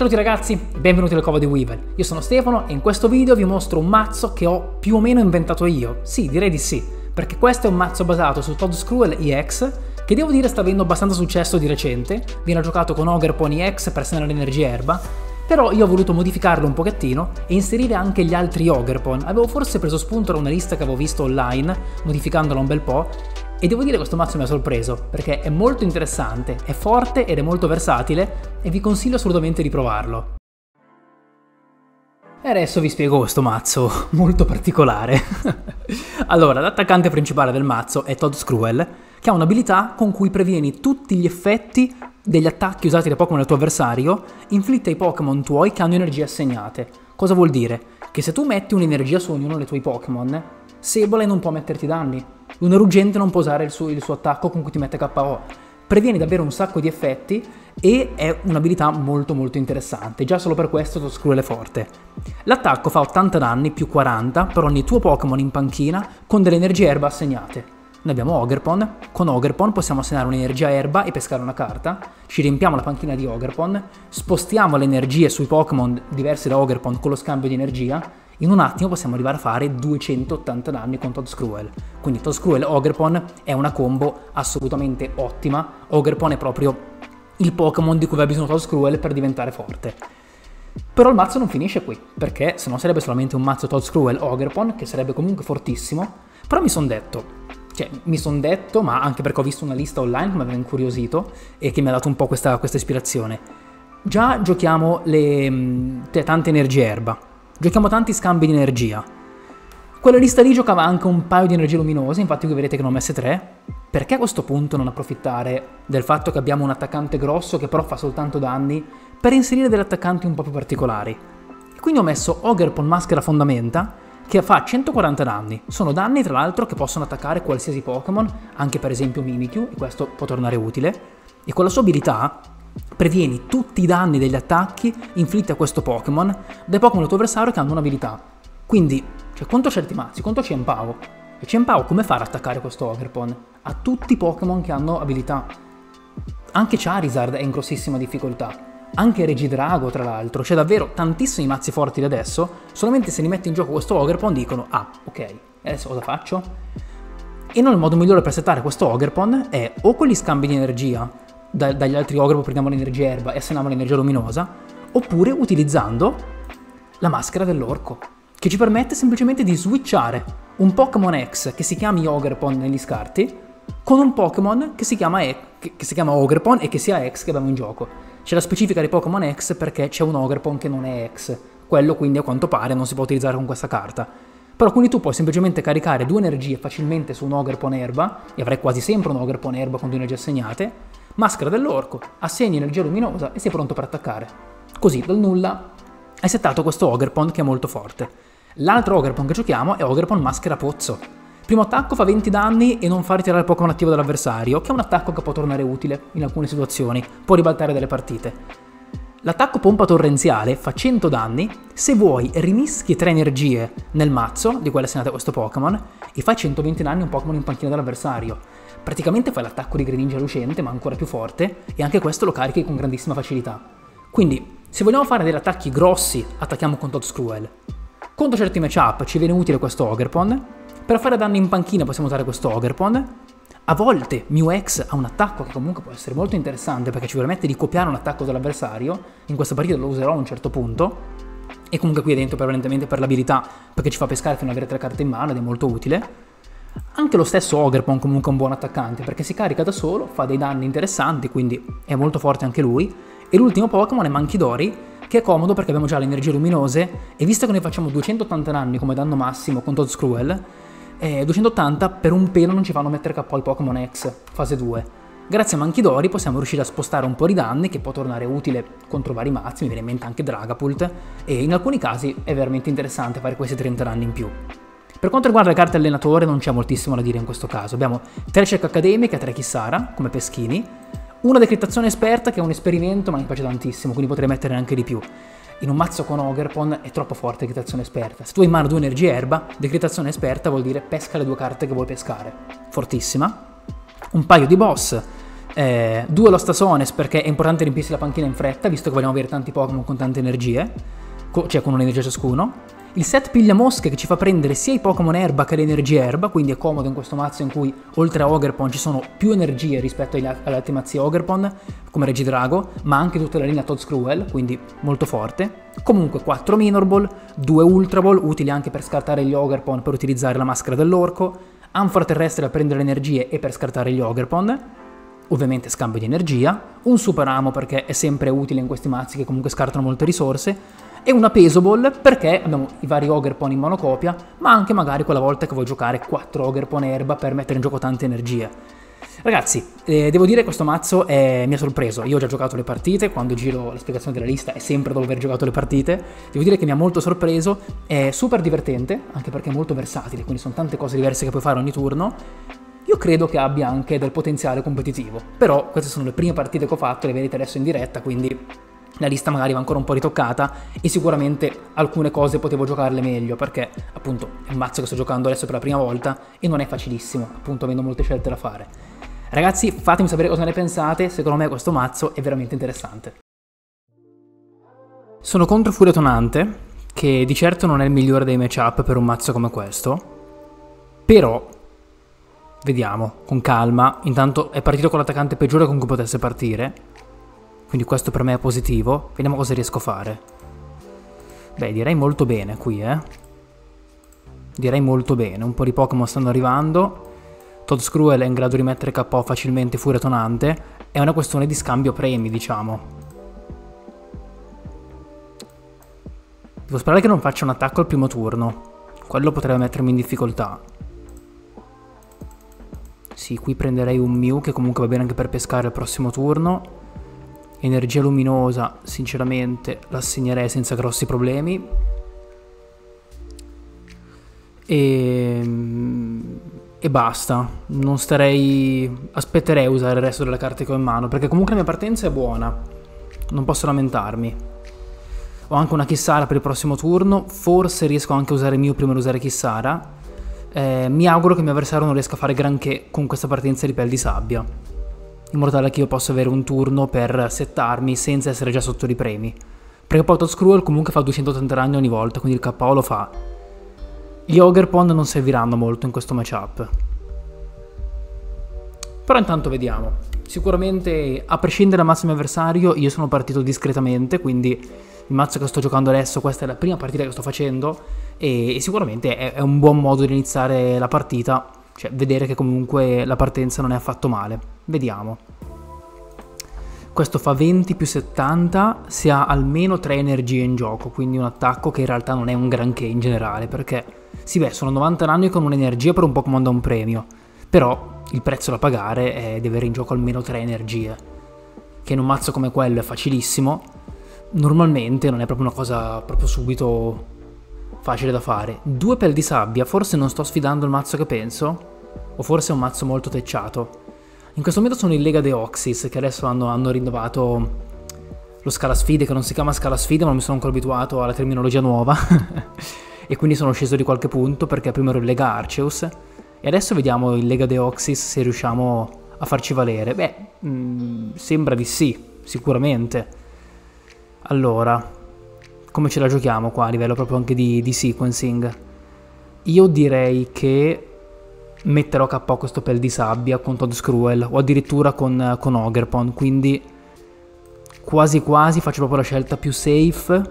Ciao a tutti ragazzi, benvenuti al Cova di Weevil. Io sono Stefano e in questo video vi mostro un mazzo che ho più o meno inventato io. Sì, direi di sì, perché questo è un mazzo basato su Todd Screw EX che devo dire sta avendo abbastanza successo di recente. Viene giocato con Ogre Pony EX per segnare l'energia erba, però io ho voluto modificarlo un pochettino e inserire anche gli altri Ogrepon. Avevo forse preso spunto da una lista che avevo visto online, modificandola un bel po', e devo dire che questo mazzo mi ha sorpreso, perché è molto interessante, è forte ed è molto versatile e vi consiglio assolutamente di provarlo. E adesso vi spiego questo mazzo molto particolare. allora, l'attaccante principale del mazzo è Todd Screwell, che ha un'abilità con cui previeni tutti gli effetti degli attacchi usati dai Pokémon del tuo avversario, inflitti ai Pokémon tuoi che hanno energie assegnate. Cosa vuol dire? Che se tu metti un'energia su ognuno dei tuoi Pokémon, Sebole non può metterti danni. Un ruggente non può usare il suo, il suo attacco con cui ti mette KO. Previene davvero un sacco di effetti e è un'abilità molto molto interessante, già solo per questo Screwel è forte. L'attacco fa 80 danni più 40 per ogni tuo Pokémon in panchina con delle energie erba assegnate. Noi abbiamo Ogerpon, con Ogerpon possiamo assegnare un'energia erba e pescare una carta, ci riempiamo la panchina di Ogerpon, spostiamo le energie sui Pokémon diversi da Ogerpon con lo scambio di energia in un attimo possiamo arrivare a fare 280 danni con Todd Screwel. Quindi Todd Screwel Ogrepon è una combo assolutamente ottima. Ogrepon è proprio il Pokémon di cui aveva bisogno Todd Screwel per diventare forte. Però il mazzo non finisce qui, perché se no sarebbe solamente un mazzo Todd Screwel Ogrepon, che sarebbe comunque fortissimo. Però mi sono detto, cioè mi sono detto, ma anche perché ho visto una lista online che mi aveva incuriosito e che mi ha dato un po' questa, questa ispirazione. Già giochiamo le, mm, tante energie erba, Giochiamo tanti scambi di energia. Quella lista lì giocava anche un paio di energie luminose, infatti qui vedete che ne ho messe tre. Perché a questo punto non approfittare del fatto che abbiamo un attaccante grosso che però fa soltanto danni per inserire degli attaccanti un po' più particolari? Quindi ho messo Ogerpon Maschera Fondamenta che fa 140 danni. Sono danni tra l'altro che possono attaccare qualsiasi Pokémon, anche per esempio Mimikyu, e questo può tornare utile. E con la sua abilità previeni tutti i danni degli attacchi inflitti a questo Pokémon dai Pokémon del tuo avversario che hanno un'abilità. Quindi, cioè, contro certi mazzi, contro Cienpao. E Cienpao come fa ad attaccare questo Ogrepon? Ha tutti i Pokémon che hanno abilità. Anche Charizard è in grossissima difficoltà. Anche Regidrago, tra l'altro. C'è davvero tantissimi mazzi forti di adesso. Solamente se li metti in gioco questo Ogrepon dicono, ah, ok, adesso cosa faccio? E non il modo migliore per settare questo Ogrepon è o con gli scambi di energia, da, dagli altri ogre prendiamo l'energia erba e asseniamo l'energia luminosa, oppure utilizzando la maschera dell'orco, che ci permette semplicemente di switchare un Pokémon X che si chiami Ogrepon negli scarti con un Pokémon che si chiama, e- che si chiama Ogrepon e che sia X che abbiamo in gioco. C'è la specifica di Pokémon X perché c'è un Ogrepon che non è X, quello quindi a quanto pare non si può utilizzare con questa carta. Però quindi tu puoi semplicemente caricare due energie facilmente su un Ogrepon erba, e avrai quasi sempre un Ogrepon erba con due energie assegnate, maschera dell'orco, assegni energia luminosa e sei pronto per attaccare. Così, dal nulla, hai settato questo Ogrepon che è molto forte. L'altro Ogrepon che giochiamo è Ogrepon Maschera Pozzo. Primo attacco fa 20 danni e non fa ritirare il Pokémon attivo dall'avversario, che è un attacco che può tornare utile in alcune situazioni, può ribaltare delle partite. L'attacco pompa torrenziale fa 100 danni, se vuoi rimischi 3 energie nel mazzo di quelle assegnate a questo Pokémon e fai 120 danni a un Pokémon in panchina dell'avversario. Praticamente fai l'attacco di Greninja lucente, ma ancora più forte, e anche questo lo carichi con grandissima facilità. Quindi, se vogliamo fare degli attacchi grossi, attacchiamo con Todd Screwell. Contro certi matchup ci viene utile questo Ogrepon. Per fare danni in panchina possiamo usare questo Ogrepon. A volte Mew-X ha un attacco che comunque può essere molto interessante perché ci permette di copiare un attacco dell'avversario. In questa partita lo userò a un certo punto. E comunque qui è dentro prevalentemente per l'abilità, perché ci fa pescare fino ad avere tre carte in mano ed è molto utile. Anche lo stesso Ogrepon comunque è un buon attaccante perché si carica da solo, fa dei danni interessanti, quindi è molto forte anche lui. E l'ultimo Pokémon è Manchidori, che è comodo perché abbiamo già le energie luminose e visto che noi facciamo 280 danni come danno massimo con Todd Screwel, eh, 280 per un pelo non ci fanno mettere KO il Pokémon X, fase 2. Grazie a Manchidori possiamo riuscire a spostare un po' di danni che può tornare utile contro vari mazzi, mi viene in mente anche Dragapult, e in alcuni casi è veramente interessante fare questi 30 danni in più. Per quanto riguarda le carte allenatore non c'è moltissimo da dire in questo caso. Abbiamo tre check accademiche, tre Kissara, come Peschini, una decrittazione esperta che è un esperimento ma mi piace tantissimo, quindi potrei mettere anche di più. In un mazzo con Ogerpon è troppo forte decrittazione esperta. Se tu hai in mano due energie erba, decrittazione esperta vuol dire pesca le due carte che vuoi pescare. Fortissima. Un paio di boss, Eh, due lo Stasones perché è importante riempirsi la panchina in fretta, visto che vogliamo avere tanti Pokémon con tante energie, co- cioè con un'energia ciascuno. Il set piglia mosche che ci fa prendere sia i Pokémon erba che le energie erba, quindi è comodo in questo mazzo in cui oltre a Ogerpon ci sono più energie rispetto agli, alle altre mazzi Ogerpon, come Regidrago, ma anche tutta la linea Toadscruel, quindi molto forte. Comunque 4 Minor Ball, 2 Ultra Ball, utili anche per scartare gli Ogerpon per utilizzare la maschera dell'orco, Anfora terrestre per prendere le energie e per scartare gli Ogerpon, ovviamente scambio di energia, un Super Amo perché è sempre utile in questi mazzi che comunque scartano molte risorse, e una Pesoball perché abbiamo i vari Ogerpon in monocopia, ma anche magari quella volta che vuoi giocare 4 Ogerpon erba per mettere in gioco tante energie. Ragazzi, eh, devo dire che questo mazzo è, mi ha sorpreso. Io ho già giocato le partite, quando giro la spiegazione della lista è sempre dopo aver giocato le partite. Devo dire che mi ha molto sorpreso, è super divertente, anche perché è molto versatile, quindi sono tante cose diverse che puoi fare ogni turno. Io credo che abbia anche del potenziale competitivo, però queste sono le prime partite che ho fatto, le vedete adesso in diretta, quindi la lista magari va ancora un po' ritoccata e sicuramente alcune cose potevo giocarle meglio perché appunto è un mazzo che sto giocando adesso per la prima volta e non è facilissimo, appunto avendo molte scelte da fare. Ragazzi fatemi sapere cosa ne pensate, secondo me questo mazzo è veramente interessante. Sono contro Furia Tonante, che di certo non è il migliore dei matchup per un mazzo come questo, però vediamo, con calma, intanto è partito con l'attaccante peggiore con cui potesse partire, quindi questo per me è positivo. Vediamo cosa riesco a fare. Beh, direi molto bene qui, eh. Direi molto bene. Un po' di Pokémon stanno arrivando. Todd Scruel è in grado di mettere KO facilmente Furia Tonante. È una questione di scambio premi, diciamo. Devo sperare che non faccia un attacco al primo turno. Quello potrebbe mettermi in difficoltà. Sì, qui prenderei un Mew che comunque va bene anche per pescare il prossimo turno. Energia luminosa, sinceramente, l'assegnerei senza grossi problemi. E, e basta. Non starei. Aspetterei a usare il resto delle carte che ho in mano. Perché comunque la mia partenza è buona. Non posso lamentarmi. Ho anche una Kissara per il prossimo turno. Forse riesco anche a usare Mew prima di usare Kissara. Eh, mi auguro che il mio avversario non riesca a fare granché con questa partenza di pel di sabbia in modo tale che io possa avere un turno per settarmi senza essere già sotto i premi. Perché poi Scroll comunque fa 280 danni ogni volta, quindi il KO lo fa. Gli Ogerpon non serviranno molto in questo matchup. Però intanto vediamo. Sicuramente, a prescindere dal massimo avversario, io sono partito discretamente, quindi il mazzo che sto giocando adesso, questa è la prima partita che sto facendo e, e sicuramente è, è un buon modo di iniziare la partita cioè, vedere che comunque la partenza non è affatto male. Vediamo. Questo fa 20 più 70 se ha almeno 3 energie in gioco, quindi un attacco che in realtà non è un granché in generale, perché sì beh, sono 90 danni con un'energia per un Pokémon da un premio, però il prezzo da pagare è di avere in gioco almeno 3 energie, che in un mazzo come quello è facilissimo, normalmente non è proprio una cosa proprio subito facile da fare. Due pel di sabbia, forse non sto sfidando il mazzo che penso? O forse è un mazzo molto tecciato? In questo momento sono in Lega Deoxys, che adesso hanno, hanno rinnovato lo scala sfide, che non si chiama scala sfide, ma non mi sono ancora abituato alla terminologia nuova. e quindi sono sceso di qualche punto, perché prima ero in Lega Arceus. E adesso vediamo in Lega Deoxys se riusciamo a farci valere. Beh, mh, mm, sembra di sì, sicuramente. Allora, come ce la giochiamo qua a livello proprio anche di, di sequencing? Io direi che metterò KO questo pel di sabbia con Todd Scruel o addirittura con, con Ogerpon, quindi quasi quasi faccio proprio la scelta più safe,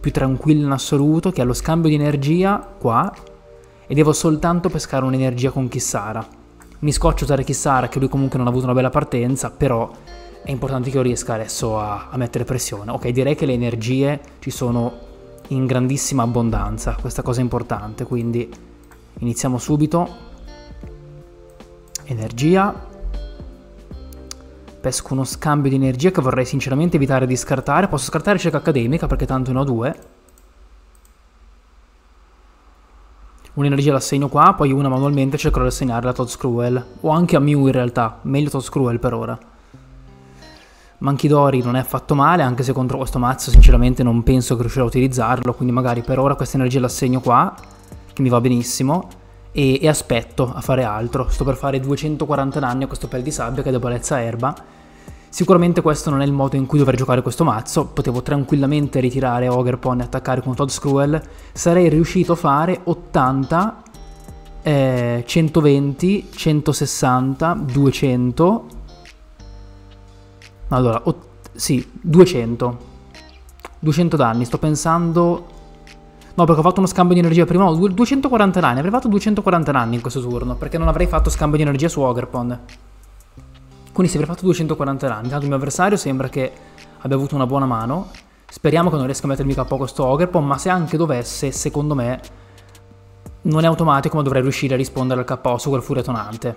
più tranquilla in assoluto, che è lo scambio di energia qua e devo soltanto pescare un'energia con Kissara. Mi scoccio usare Kissara, che lui comunque non ha avuto una bella partenza, però è importante che io riesca adesso a, a mettere pressione. Ok, direi che le energie ci sono in grandissima abbondanza, questa cosa è importante, quindi iniziamo subito. Energia. Pesco uno scambio di energia che vorrei sinceramente evitare di scartare. Posso scartare cerca accademica perché tanto ne ho due. Un'energia l'assegno qua, poi una manualmente cercherò di assegnare a Todd Scruel. O anche a Mew in realtà, meglio Todd Scruel per ora. Manchidori non è affatto male, anche se contro questo mazzo sinceramente non penso che riuscirò a utilizzarlo, quindi magari per ora questa energia l'assegno qua, che mi va benissimo. E, e, aspetto a fare altro. Sto per fare 240 danni a questo pel di sabbia che è debolezza erba. Sicuramente questo non è il modo in cui dovrei giocare questo mazzo, potevo tranquillamente ritirare Ogerpon e attaccare con Todd Scruel, sarei riuscito a fare 80, eh, 120, 160, 200, allora, sì, 200, 200 danni, sto pensando No, perché ho fatto uno scambio di energia prima. No, 240 danni. Avrei fatto 240 danni in questo turno. Perché non avrei fatto scambio di energia su Ogerpond. Quindi se avrei fatto 240 danni. Tanto il mio avversario sembra che abbia avuto una buona mano. Speriamo che non riesca a mettermi KO questo Ogerpond. Ma se anche dovesse, secondo me, non è automatico, ma dovrei riuscire a rispondere al KO su quel furia tonante.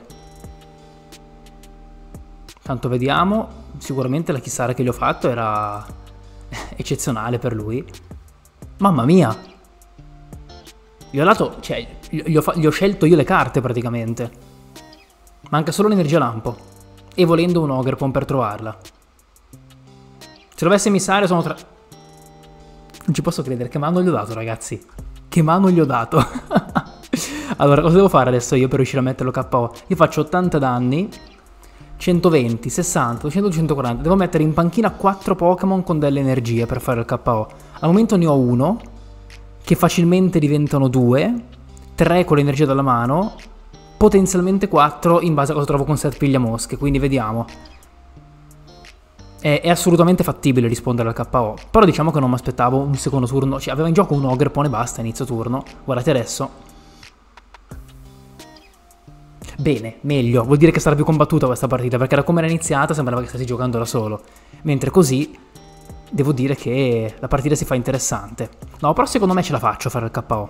Tanto vediamo. Sicuramente la chissara che gli ho fatto era eccezionale per lui. Mamma mia! Gli ho dato, cioè, gli ho, gli ho scelto io le carte praticamente. Manca solo l'energia lampo. E volendo un Ogrepon per trovarla. Se dovesse emissario sono tra... Non ci posso credere, che mano gli ho dato ragazzi. Che mano gli ho dato. allora, cosa devo fare adesso io per riuscire a metterlo KO? Io faccio 80 danni, 120, 60, 200, 240. Devo mettere in panchina 4 Pokémon con delle energie per fare il KO. Al momento ne ho uno, che facilmente diventano due, tre con l'energia dalla mano, potenzialmente quattro in base a cosa trovo con set piglia mosche, quindi vediamo. È, è, assolutamente fattibile rispondere al KO, però diciamo che non mi aspettavo un secondo turno, cioè aveva in gioco un Ogrepone e basta, inizio turno, guardate adesso. Bene, meglio, vuol dire che sarà più combattuta questa partita, perché da come era iniziata sembrava che stessi giocando da solo, mentre così devo dire che la partita si fa interessante. No, però secondo me ce la faccio a fare il KO.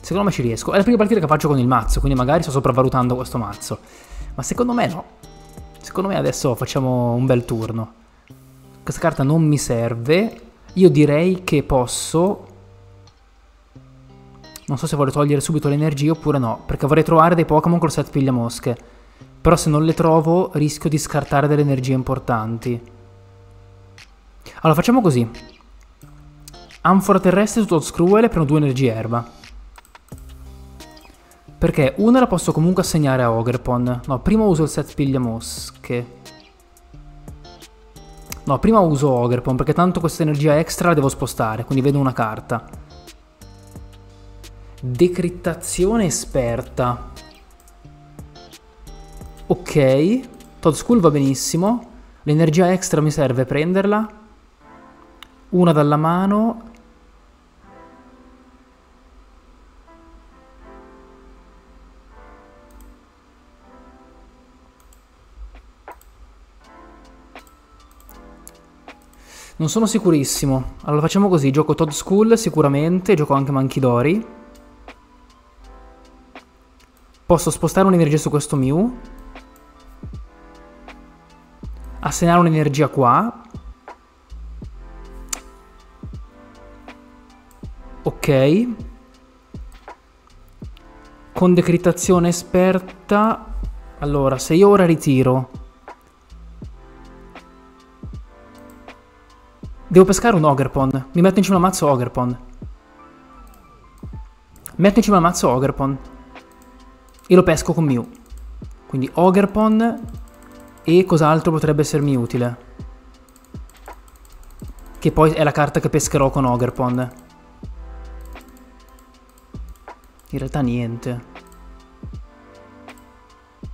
Secondo me ci riesco. È la prima partita che faccio con il mazzo, quindi magari sto sopravvalutando questo mazzo. Ma secondo me no. Secondo me adesso facciamo un bel turno. Questa carta non mi serve. Io direi che posso... Non so se voglio togliere subito l'energia oppure no, perché vorrei trovare dei Pokémon col set piglia mosche. Però se non le trovo rischio di scartare delle energie importanti. Allora facciamo così. Anfora terrestre su Todd Screwel prendo due energie erba. Perché una la posso comunque assegnare a Ogrepon. No, prima uso il set piglia mosche. No, prima uso Ogrepon perché tanto questa energia extra la devo spostare, quindi vedo una carta. Decrittazione esperta. Ok, Todd School va benissimo. L'energia extra mi serve prenderla una dalla mano Non sono sicurissimo. Allora facciamo così, gioco Todd School sicuramente, gioco anche Manchidori. Posso spostare un'energia su questo Mew. Assegnare un'energia qua. Ok. Con decrittazione esperta. Allora, se io ora ritiro... Devo pescare un Ogerpon. Mi metto in cima al mazzo Ogerpon. Metto in cima al mazzo Ogerpon. E lo pesco con Mew. Quindi Ogerpon e cos'altro potrebbe essermi utile. Che poi è la carta che pescherò con Ogerpon. In realtà niente.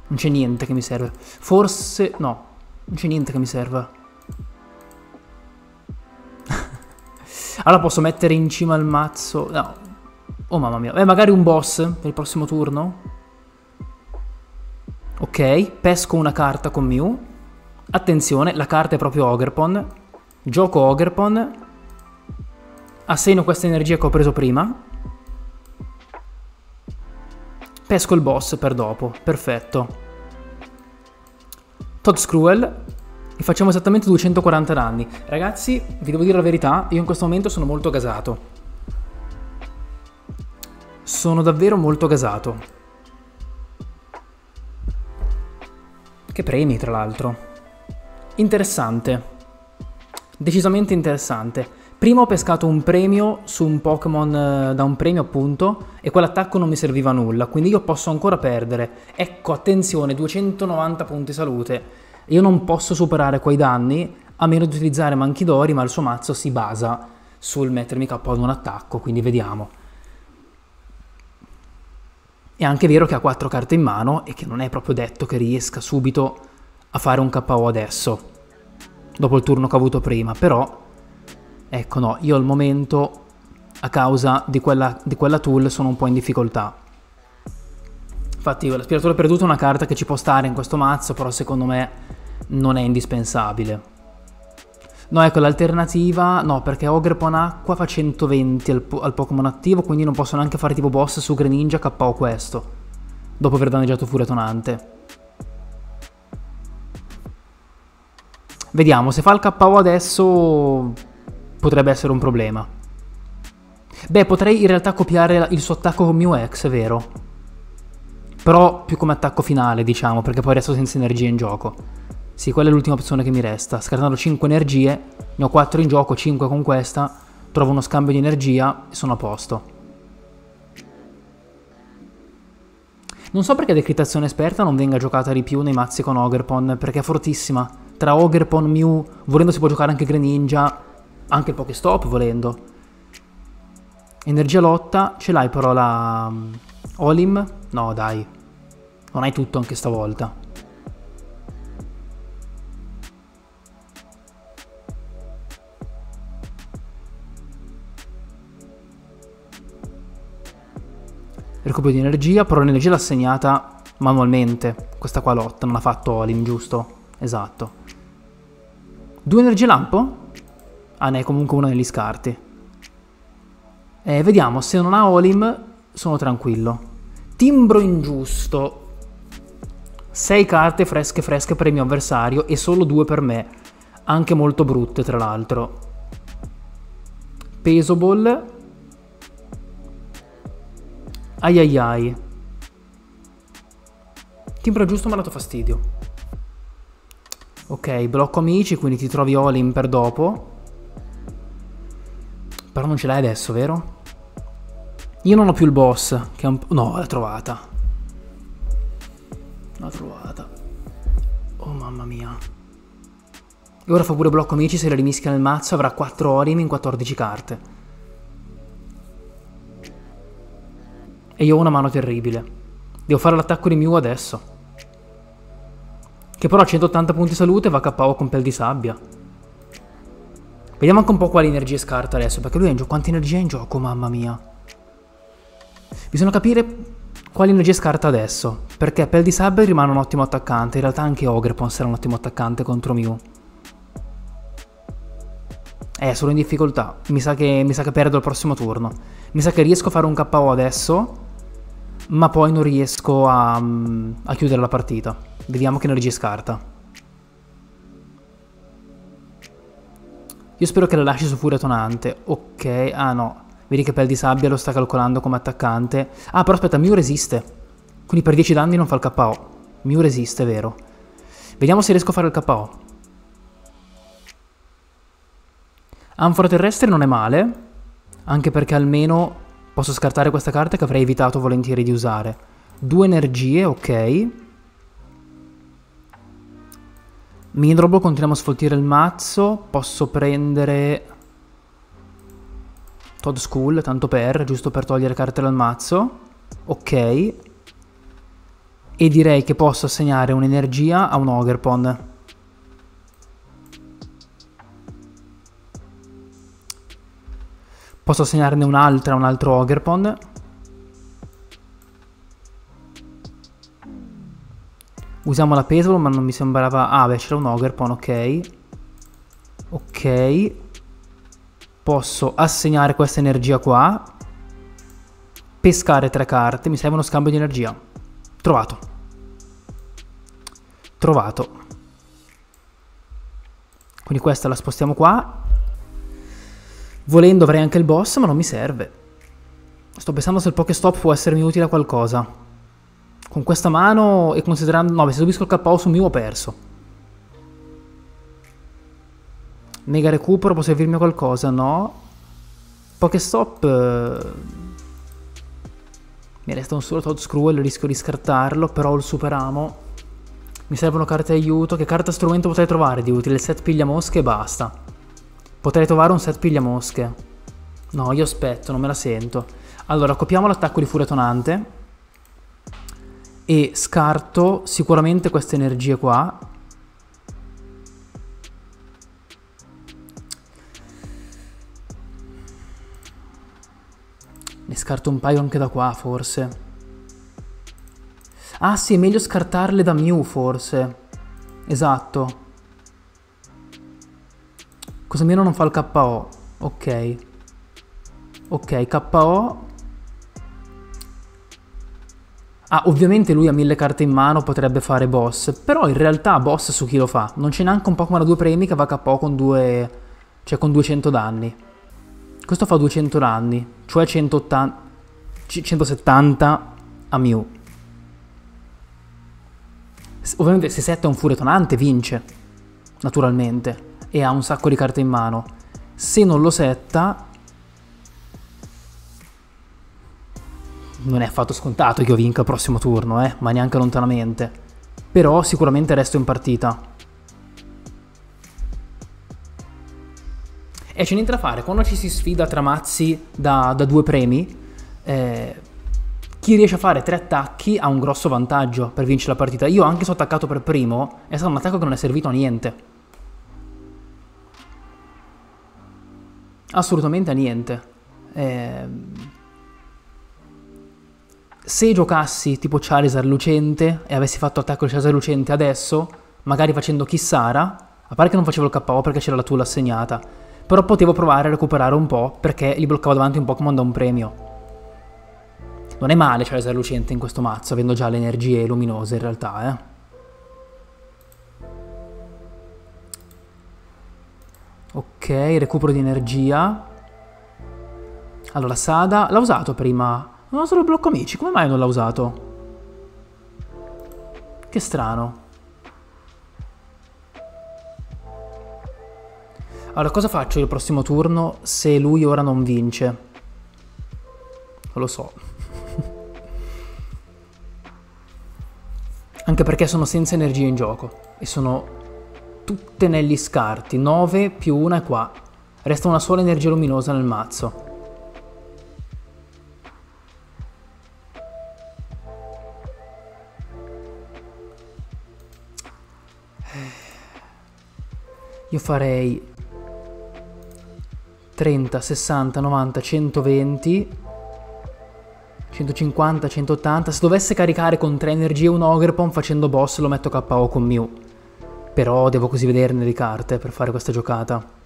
Non c'è niente che mi serve. Forse... no, non c'è niente che mi serva. allora posso mettere in cima al mazzo... No. Oh mamma mia. Beh, magari un boss per il prossimo turno. Ok, pesco una carta con Mew. Attenzione, la carta è proprio Ogerpon. Gioco Ogerpon. Assegno questa energia che ho preso prima. Pesco il boss per dopo, perfetto. Todd Scruel, e facciamo esattamente 240 danni. Ragazzi, vi devo dire la verità, io in questo momento sono molto gasato. Sono davvero molto gasato. Che premi, tra l'altro. Interessante. Decisamente interessante. Prima ho pescato un premio su un Pokémon eh, da un premio appunto e quell'attacco non mi serviva a nulla, quindi io posso ancora perdere. Ecco, attenzione, 290 punti salute. Io non posso superare quei danni a meno di utilizzare Manchidori, ma il suo mazzo si basa sul mettermi KO ad un attacco, quindi vediamo. È anche vero che ha quattro carte in mano e che non è proprio detto che riesca subito a fare un KO adesso, dopo il turno che ho avuto prima, però ecco no, io al momento a causa di quella, di quella tool sono un po' in difficoltà. Infatti l'aspiratore perduto è una carta che ci può stare in questo mazzo, però secondo me non è indispensabile. No, ecco, l'alternativa... No, perché Ogrepon Acqua fa 120 al, al, Pokémon attivo, quindi non posso neanche fare tipo boss su Greninja KO questo. Dopo aver danneggiato Furia Tonante. Vediamo, se fa il KO adesso potrebbe essere un problema. Beh, potrei in realtà copiare il suo attacco con Mew X, è vero. Però più come attacco finale, diciamo, perché poi resto senza energia in gioco. Sì, quella è l'ultima opzione che mi resta. Scartando 5 energie, ne ho 4 in gioco, 5 con questa, trovo uno scambio di energia e sono a posto. Non so perché Decritazione Esperta non venga giocata di più nei mazzi con Ogerpon, perché è fortissima. Tra Ogerpon, Mew, volendo si può giocare anche Greninja, anche il Pokestop volendo. Energia lotta, ce l'hai però la... Um, Olim? No dai, non hai tutto anche stavolta. recupero di energia, però l'energia l'ha assegnata manualmente. Questa qua lotta, non ha fatto Olim, giusto? Esatto. Due energie lampo? Ah, ne è comunque una negli scarti. Eh, vediamo, se non ha Olim sono tranquillo. Timbro ingiusto. 6 carte fresche fresche per il mio avversario e solo 2 per me. Anche molto brutte, tra l'altro. Peso ball Ai ai ai. Timbro giusto mi ha dato fastidio. Ok, blocco amici, quindi ti trovi Olin per dopo. Però non ce l'hai adesso, vero? Io non ho più il boss, che è un... No, l'ho trovata. L'ho trovata. Oh mamma mia. E ora fa pure blocco amici, se la rimischia nel mazzo avrà 4 Olim in 14 carte. E io ho una mano terribile. Devo fare l'attacco di Mew adesso. Che però a 180 punti salute va KO con pel di sabbia. Vediamo anche un po' quali energie scarta adesso, perché lui ha in gioco. Quante energie ha in gioco, mamma mia. Bisogna capire quali energie scarta adesso. Perché pel di sabbia rimane un ottimo attaccante. In realtà anche Ogrepon sarà un ottimo attaccante contro Mew. Eh, sono in difficoltà. Mi sa, che, mi sa che perdo il prossimo turno. Mi sa che riesco a fare un KO adesso ma poi non riesco a, mm, a chiudere la partita. Vediamo che energia scarta. Io spero che la lasci su furia tonante. Ok, ah no. Vedi che pel di sabbia lo sta calcolando come attaccante. Ah, però aspetta, Mew resiste. Quindi per 10 danni non fa il KO. Mew resiste, vero. Vediamo se riesco a fare il KO. Anfora terrestre non è male, anche perché almeno Posso scartare questa carta che avrei evitato volentieri di usare. Due energie, ok. Midrobo, continuiamo a sfoltire il mazzo. Posso prendere... Todd School, tanto per, giusto per togliere carte dal mazzo. Ok. E direi che posso assegnare un'energia a un Ogerpon. Posso assegnarne un'altra a un altro Ogerpon. Usiamo la Pesol, ma non mi sembrava... Ah, beh, c'era un Ogerpon, ok. Ok. Posso assegnare questa energia qua. Pescare tre carte. Mi serve uno scambio di energia. Trovato. Trovato. Quindi questa la spostiamo qua. Volendo avrei anche il boss, ma non mi serve. Sto pensando se il Pokestop può essermi utile a qualcosa. Con questa mano e considerando... No, se subisco il KO su Mew ho perso. Mega recupero, può servirmi a qualcosa? No. Pokestop... Eh... Mi resta un solo Todd Screw e rischio di scartarlo, però ho il super amo. Mi servono carte aiuto. Che carta strumento potrei trovare di utile? Il set piglia mosche e basta. Potrei trovare un set piglia mosche. No, io aspetto, non me la sento. Allora, copiamo l'attacco di furia tonante. E scarto sicuramente queste energie qua. Ne scarto un paio anche da qua, forse. Ah sì, è meglio scartarle da Mew, forse. Esatto. Così almeno non fa il KO. Ok. Ok, KO. Ah, ovviamente lui ha mille carte in mano, potrebbe fare boss. Però in realtà boss su chi lo fa? Non c'è neanche un Pokémon a due premi che va KO con due... Cioè con 200 danni. Questo fa 200 danni, cioè 180, 170 a Mew. Ovviamente se setta un furetonante vince, naturalmente, e ha un sacco di carte in mano. Se non lo setta, non è affatto scontato che io vinca il prossimo turno, eh, ma neanche lontanamente. Però sicuramente resto in partita. E c'è niente da fare, quando ci si sfida tra mazzi da, da due premi, eh, chi riesce a fare tre attacchi ha un grosso vantaggio per vincere la partita. Io anche se ho attaccato per primo, è stato un attacco che non è servito a niente. Assolutamente a niente. Eh, se giocassi tipo Charizard lucente e avessi fatto attacco di Charizard lucente adesso, magari facendo Kissara, a parte che non facevo il KO perché c'era la tool assegnata, però potevo provare a recuperare un po' perché gli bloccavo davanti un Pokémon da un premio. Non è male Charizard lucente in questo mazzo, avendo già le energie luminose in realtà, eh. Ok, recupero di energia. Allora, Sada l'ha usato prima. Non ha solo blocco amici, come mai non l'ha usato? Che strano. Allora, cosa faccio il prossimo turno se lui ora non vince? Non lo so. Anche perché sono senza energia in gioco e sono tutte negli scarti. 9 più 1 è qua. Resta una sola energia luminosa nel mazzo. Io farei 30, 60, 90, 120, 150, 180. Se dovesse caricare con 3 energie un Ogrepon facendo boss lo metto KO con Mew. Però devo così vederne di carte per fare questa giocata.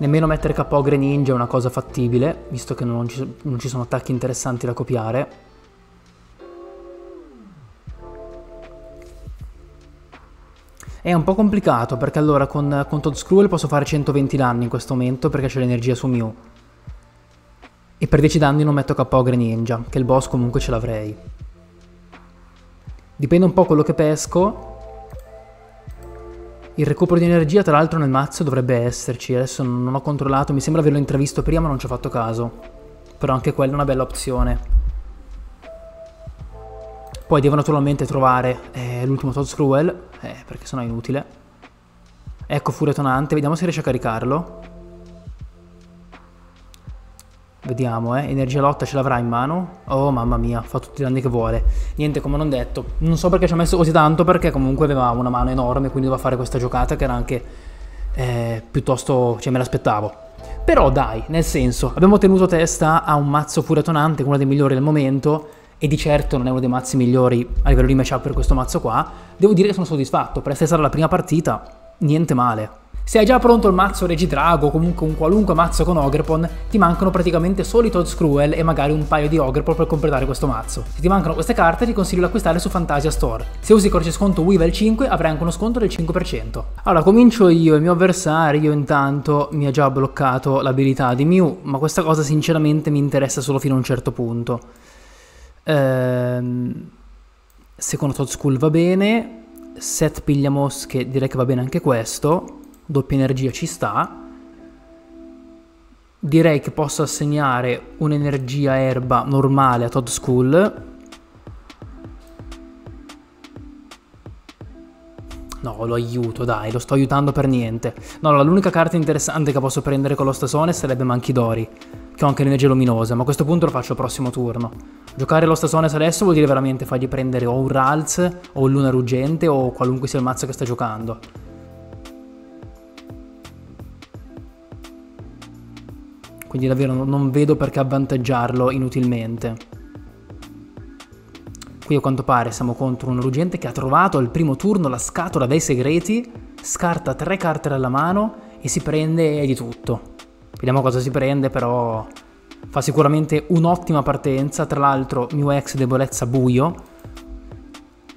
Nemmeno mettere KO Greninja è una cosa fattibile, visto che non ci, non ci sono attacchi interessanti da copiare. È un po' complicato perché allora con, con Todd Screw posso fare 120 danni in questo momento perché c'è l'energia su Mew. E per 10 danni non metto KO Greninja, che il boss comunque ce l'avrei. Dipende un po' quello che pesco il recupero di energia tra l'altro nel mazzo dovrebbe esserci, adesso non ho controllato, mi sembra averlo intravisto prima ma non ci ho fatto caso. Però anche quella è una bella opzione. Poi devo naturalmente trovare eh, l'ultimo Todd Screwell, eh, perché sennò è inutile. Ecco Furia Tonante, vediamo se riesce a caricarlo. Vediamo, eh. Energia lotta ce l'avrà in mano. Oh, mamma mia, fa tutti i danni che vuole. Niente, come non detto. Non so perché ci ha messo così tanto, perché comunque aveva una mano enorme, quindi doveva fare questa giocata che era anche eh, piuttosto... cioè me l'aspettavo. Però dai, nel senso, abbiamo tenuto testa a un mazzo furatonante, uno dei migliori del momento, e di certo non è uno dei mazzi migliori a livello di matchup per questo mazzo qua. Devo dire che sono soddisfatto, per essere stata la prima partita, niente male. Se hai già pronto il mazzo Regidrago o comunque un qualunque mazzo con Ogrepon, ti mancano praticamente solo i Todd e magari un paio di Ogrepon per completare questo mazzo. Se ti mancano queste carte ti consiglio di acquistarle su Fantasia Store. Se usi il codice sconto Weevil 5 avrai anche uno sconto del 5%. Allora comincio io, il mio avversario intanto mi ha già bloccato l'abilità di Mew, ma questa cosa sinceramente mi interessa solo fino a un certo punto. Ehm, secondo Todd School va bene, set piglia mosche direi che va bene anche questo doppia energia ci sta. Direi che posso assegnare un'energia erba normale a Todd School. No, lo aiuto, dai, lo sto aiutando per niente. No, l'unica carta interessante che posso prendere con lo stasone sarebbe Manchidori, che ho anche l'energia luminosa, ma a questo punto lo faccio al prossimo turno. Giocare lo Stasones adesso vuol dire veramente fargli prendere o un Ralz, o un Luna Ruggente, o qualunque sia il mazzo che sta giocando. Quindi davvero non vedo perché avvantaggiarlo inutilmente. Qui a quanto pare siamo contro un ruggente che ha trovato al primo turno la scatola dei segreti, scarta tre carte dalla mano e si prende di tutto. Vediamo cosa si prende, però fa sicuramente un'ottima partenza, tra l'altro Mew X debolezza buio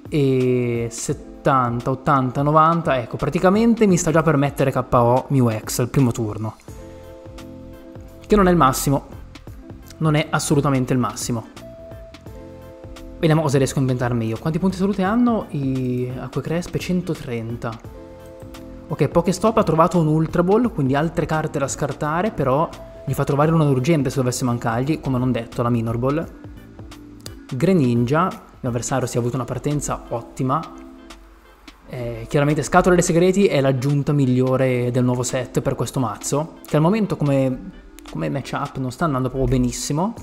e 70, 80, 90, ecco praticamente mi sta già per mettere KO Mew X al primo turno che non è il massimo. Non è assolutamente il massimo. Vediamo cosa riesco a inventarmi io. Quanti punti salute hanno i Acque Crespe? 130. Ok, Pokestop ha trovato un Ultra Ball, quindi altre carte da scartare, però gli fa trovare una urgente se dovesse mancargli, come non detto, la Minor Ball. Greninja, il mio avversario si è avuto una partenza ottima. Eh, chiaramente Scatola dei Segreti è l'aggiunta migliore del nuovo set per questo mazzo, che al momento come come matchup non sta andando proprio benissimo,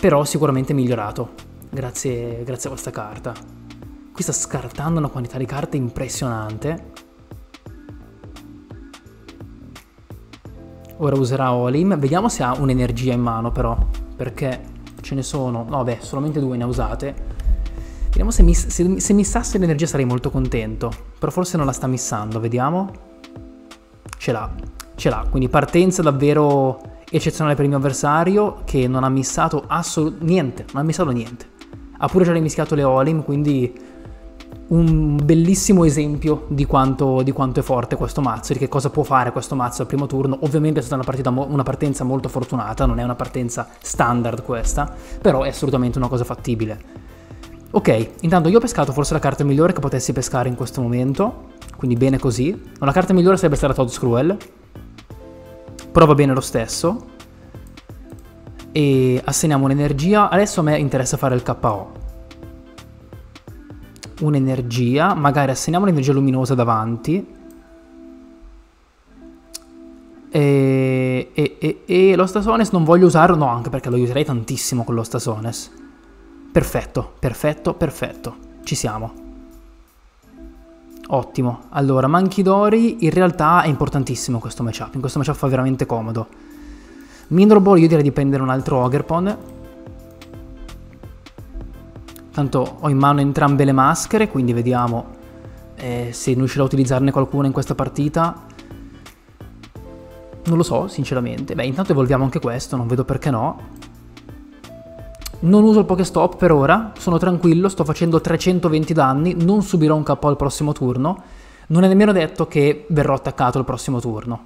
però sicuramente migliorato, grazie, grazie a questa carta. Qui sta scartando una quantità di carte impressionante. Ora userà Olim, vediamo se ha un'energia in mano però, perché ce ne sono, no beh, solamente due ne ha usate. Vediamo se, miss, se, se missasse l'energia sarei molto contento, però forse non la sta missando, vediamo. Ce l'ha, ce l'ha, quindi partenza davvero eccezionale per il mio avversario che non ha missato assolutamente niente, non ha missato niente. Ha pure già rimischiato le Olim, quindi un bellissimo esempio di quanto, di quanto, è forte questo mazzo, di che cosa può fare questo mazzo al primo turno. Ovviamente è stata una, partita, una partenza molto fortunata, non è una partenza standard questa, però è assolutamente una cosa fattibile. Ok, intanto io ho pescato forse la carta migliore che potessi pescare in questo momento, quindi bene così. Ma la carta migliore sarebbe stata Todd Scruel, però va bene lo stesso. E assegniamo un'energia. Adesso a me interessa fare il KO. Un'energia, magari assegniamo l'energia luminosa davanti. E, e, e, e lo Stasones non voglio usarlo, no, anche perché lo userei tantissimo con lo Stasones. Perfetto, perfetto, perfetto. Ci siamo. Ottimo, allora Manchidori in realtà è importantissimo questo matchup, in questo matchup fa veramente comodo. Mineral Ball io direi di prendere un altro Ogerpon. Tanto ho in mano entrambe le maschere, quindi vediamo eh, se riuscirò a utilizzarne qualcuna in questa partita. Non lo so, sinceramente. Beh, intanto evolviamo anche questo, non vedo perché no. Non uso il Pokestop per ora, sono tranquillo, sto facendo 320 danni, non subirò un KO al prossimo turno. Non è nemmeno detto che verrò attaccato al prossimo turno.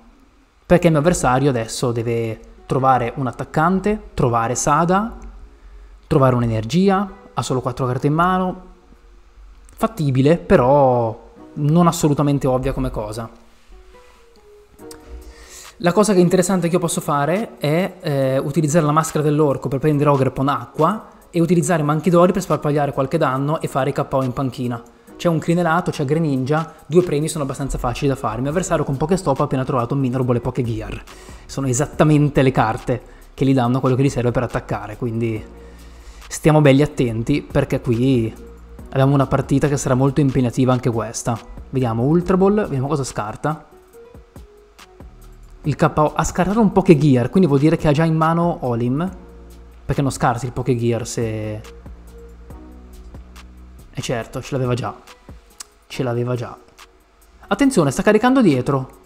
Perché il mio avversario adesso deve trovare un attaccante, trovare Sada, trovare un'energia, ha solo 4 carte in mano. Fattibile, però non assolutamente ovvia come cosa. La cosa interessante che io posso fare è eh, utilizzare la maschera dell'orco per prendere Ogrepon acqua e utilizzare Manchidori per sparpagliare qualche danno e fare KO in panchina. C'è un Crinelato, c'è Greninja, due premi sono abbastanza facili da fare. Il mio avversario con poche stop ha appena trovato un Mineral e poche Gear. Sono esattamente le carte che gli danno quello che gli serve per attaccare, quindi stiamo belli attenti perché qui abbiamo una partita che sarà molto impegnativa anche questa. Vediamo Ultra Ball, vediamo cosa scarta il KO ha scartato un Pokegear, quindi vuol dire che ha già in mano Olim. Perché non scarti il Pokegear se... E eh certo, ce l'aveva già. Ce l'aveva già. Attenzione, sta caricando dietro.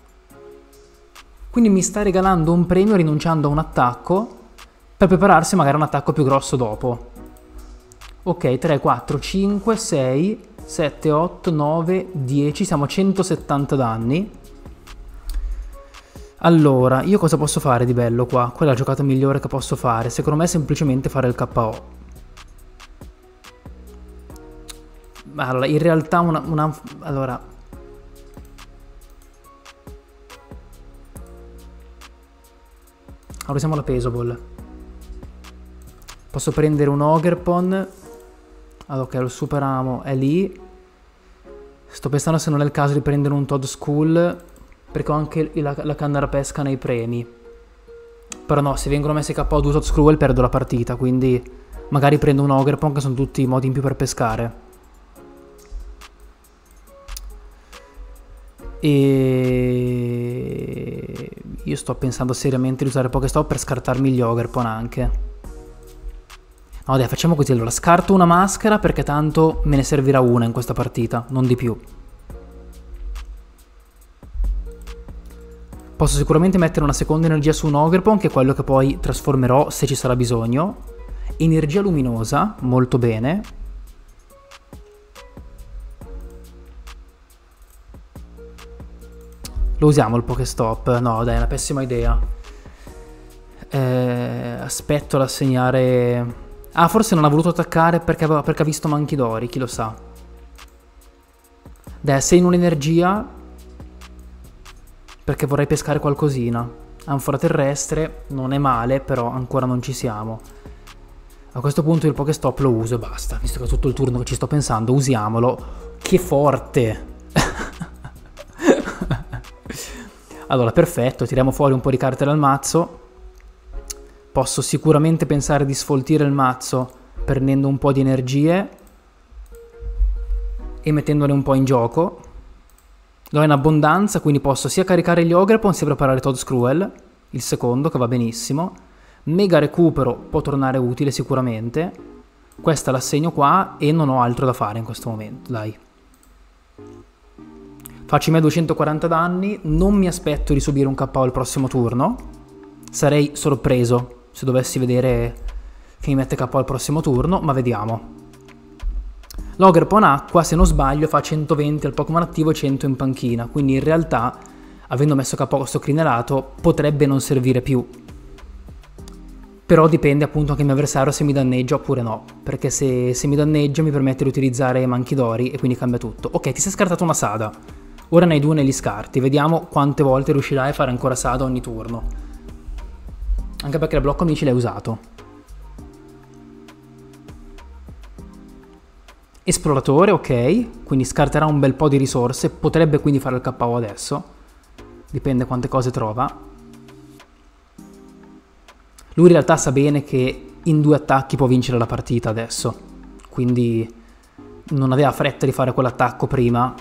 Quindi mi sta regalando un premio rinunciando a un attacco per prepararsi magari a un attacco più grosso dopo. Ok, 3, 4, 5, 6, 7, 8, 9, 10, siamo a 170 danni. Allora, io cosa posso fare di bello qua? Qual è la giocata migliore che posso fare? Secondo me è semplicemente fare il KO. Allora, in realtà una... una allora... Allora usiamo la Pesoball. Posso prendere un Ogerpon. Allora, ok, lo superamo, è lì. Sto pensando se non è il caso di prendere un Todd School perché ho anche la, la canna da pesca nei premi. Però no, se vengono messi KO due Tot Screwel perdo la partita, quindi magari prendo un Ogrepon che sono tutti i modi in più per pescare. E io sto pensando seriamente di usare Pokestop per scartarmi gli Ogrepon anche. No dai, facciamo così, allora scarto una maschera perché tanto me ne servirà una in questa partita, non di più. Posso sicuramente mettere una seconda energia su un Ogrepon, che è quello che poi trasformerò se ci sarà bisogno. Energia luminosa, molto bene. Lo usiamo il Pokestop? No, dai, è una pessima idea. Eh, aspetto ad assegnare... Ah, forse non ha voluto attaccare perché, perché ha visto Manchidori, chi lo sa. Dai, se in un'energia perché vorrei pescare qualcosina. Anfora terrestre non è male, però ancora non ci siamo. A questo punto il Pokestop lo uso e basta, visto che tutto il turno che ci sto pensando, usiamolo. Che forte! allora, perfetto, tiriamo fuori un po' di carte dal mazzo. Posso sicuramente pensare di sfoltire il mazzo prendendo un po' di energie e mettendole un po' in gioco L'ho in abbondanza, quindi posso sia caricare gli Ogrepon sia preparare Todd Screwel, il secondo che va benissimo. Mega recupero può tornare utile sicuramente. Questa l'assegno qua e non ho altro da fare in questo momento, dai. Faccio i miei 240 danni, non mi aspetto di subire un KO al prossimo turno. Sarei sorpreso se dovessi vedere che mi mette KO al prossimo turno, ma vediamo. L'Ogrepon acqua, se non sbaglio, fa 120 al Pokémon attivo e 100 in panchina, quindi in realtà, avendo messo capo questo crinelato, potrebbe non servire più. Però dipende appunto anche il mio avversario se mi danneggia oppure no, perché se, se mi danneggia mi permette di utilizzare Manchidori e quindi cambia tutto. Ok, ti sei scartato una Sada, ora ne hai due negli scarti, vediamo quante volte riuscirai a fare ancora Sada ogni turno. Anche perché il blocco amici l'hai usato. Esploratore, ok, quindi scarterà un bel po' di risorse, potrebbe quindi fare il KO adesso, dipende quante cose trova. Lui in realtà sa bene che in due attacchi può vincere la partita adesso, quindi non aveva fretta di fare quell'attacco prima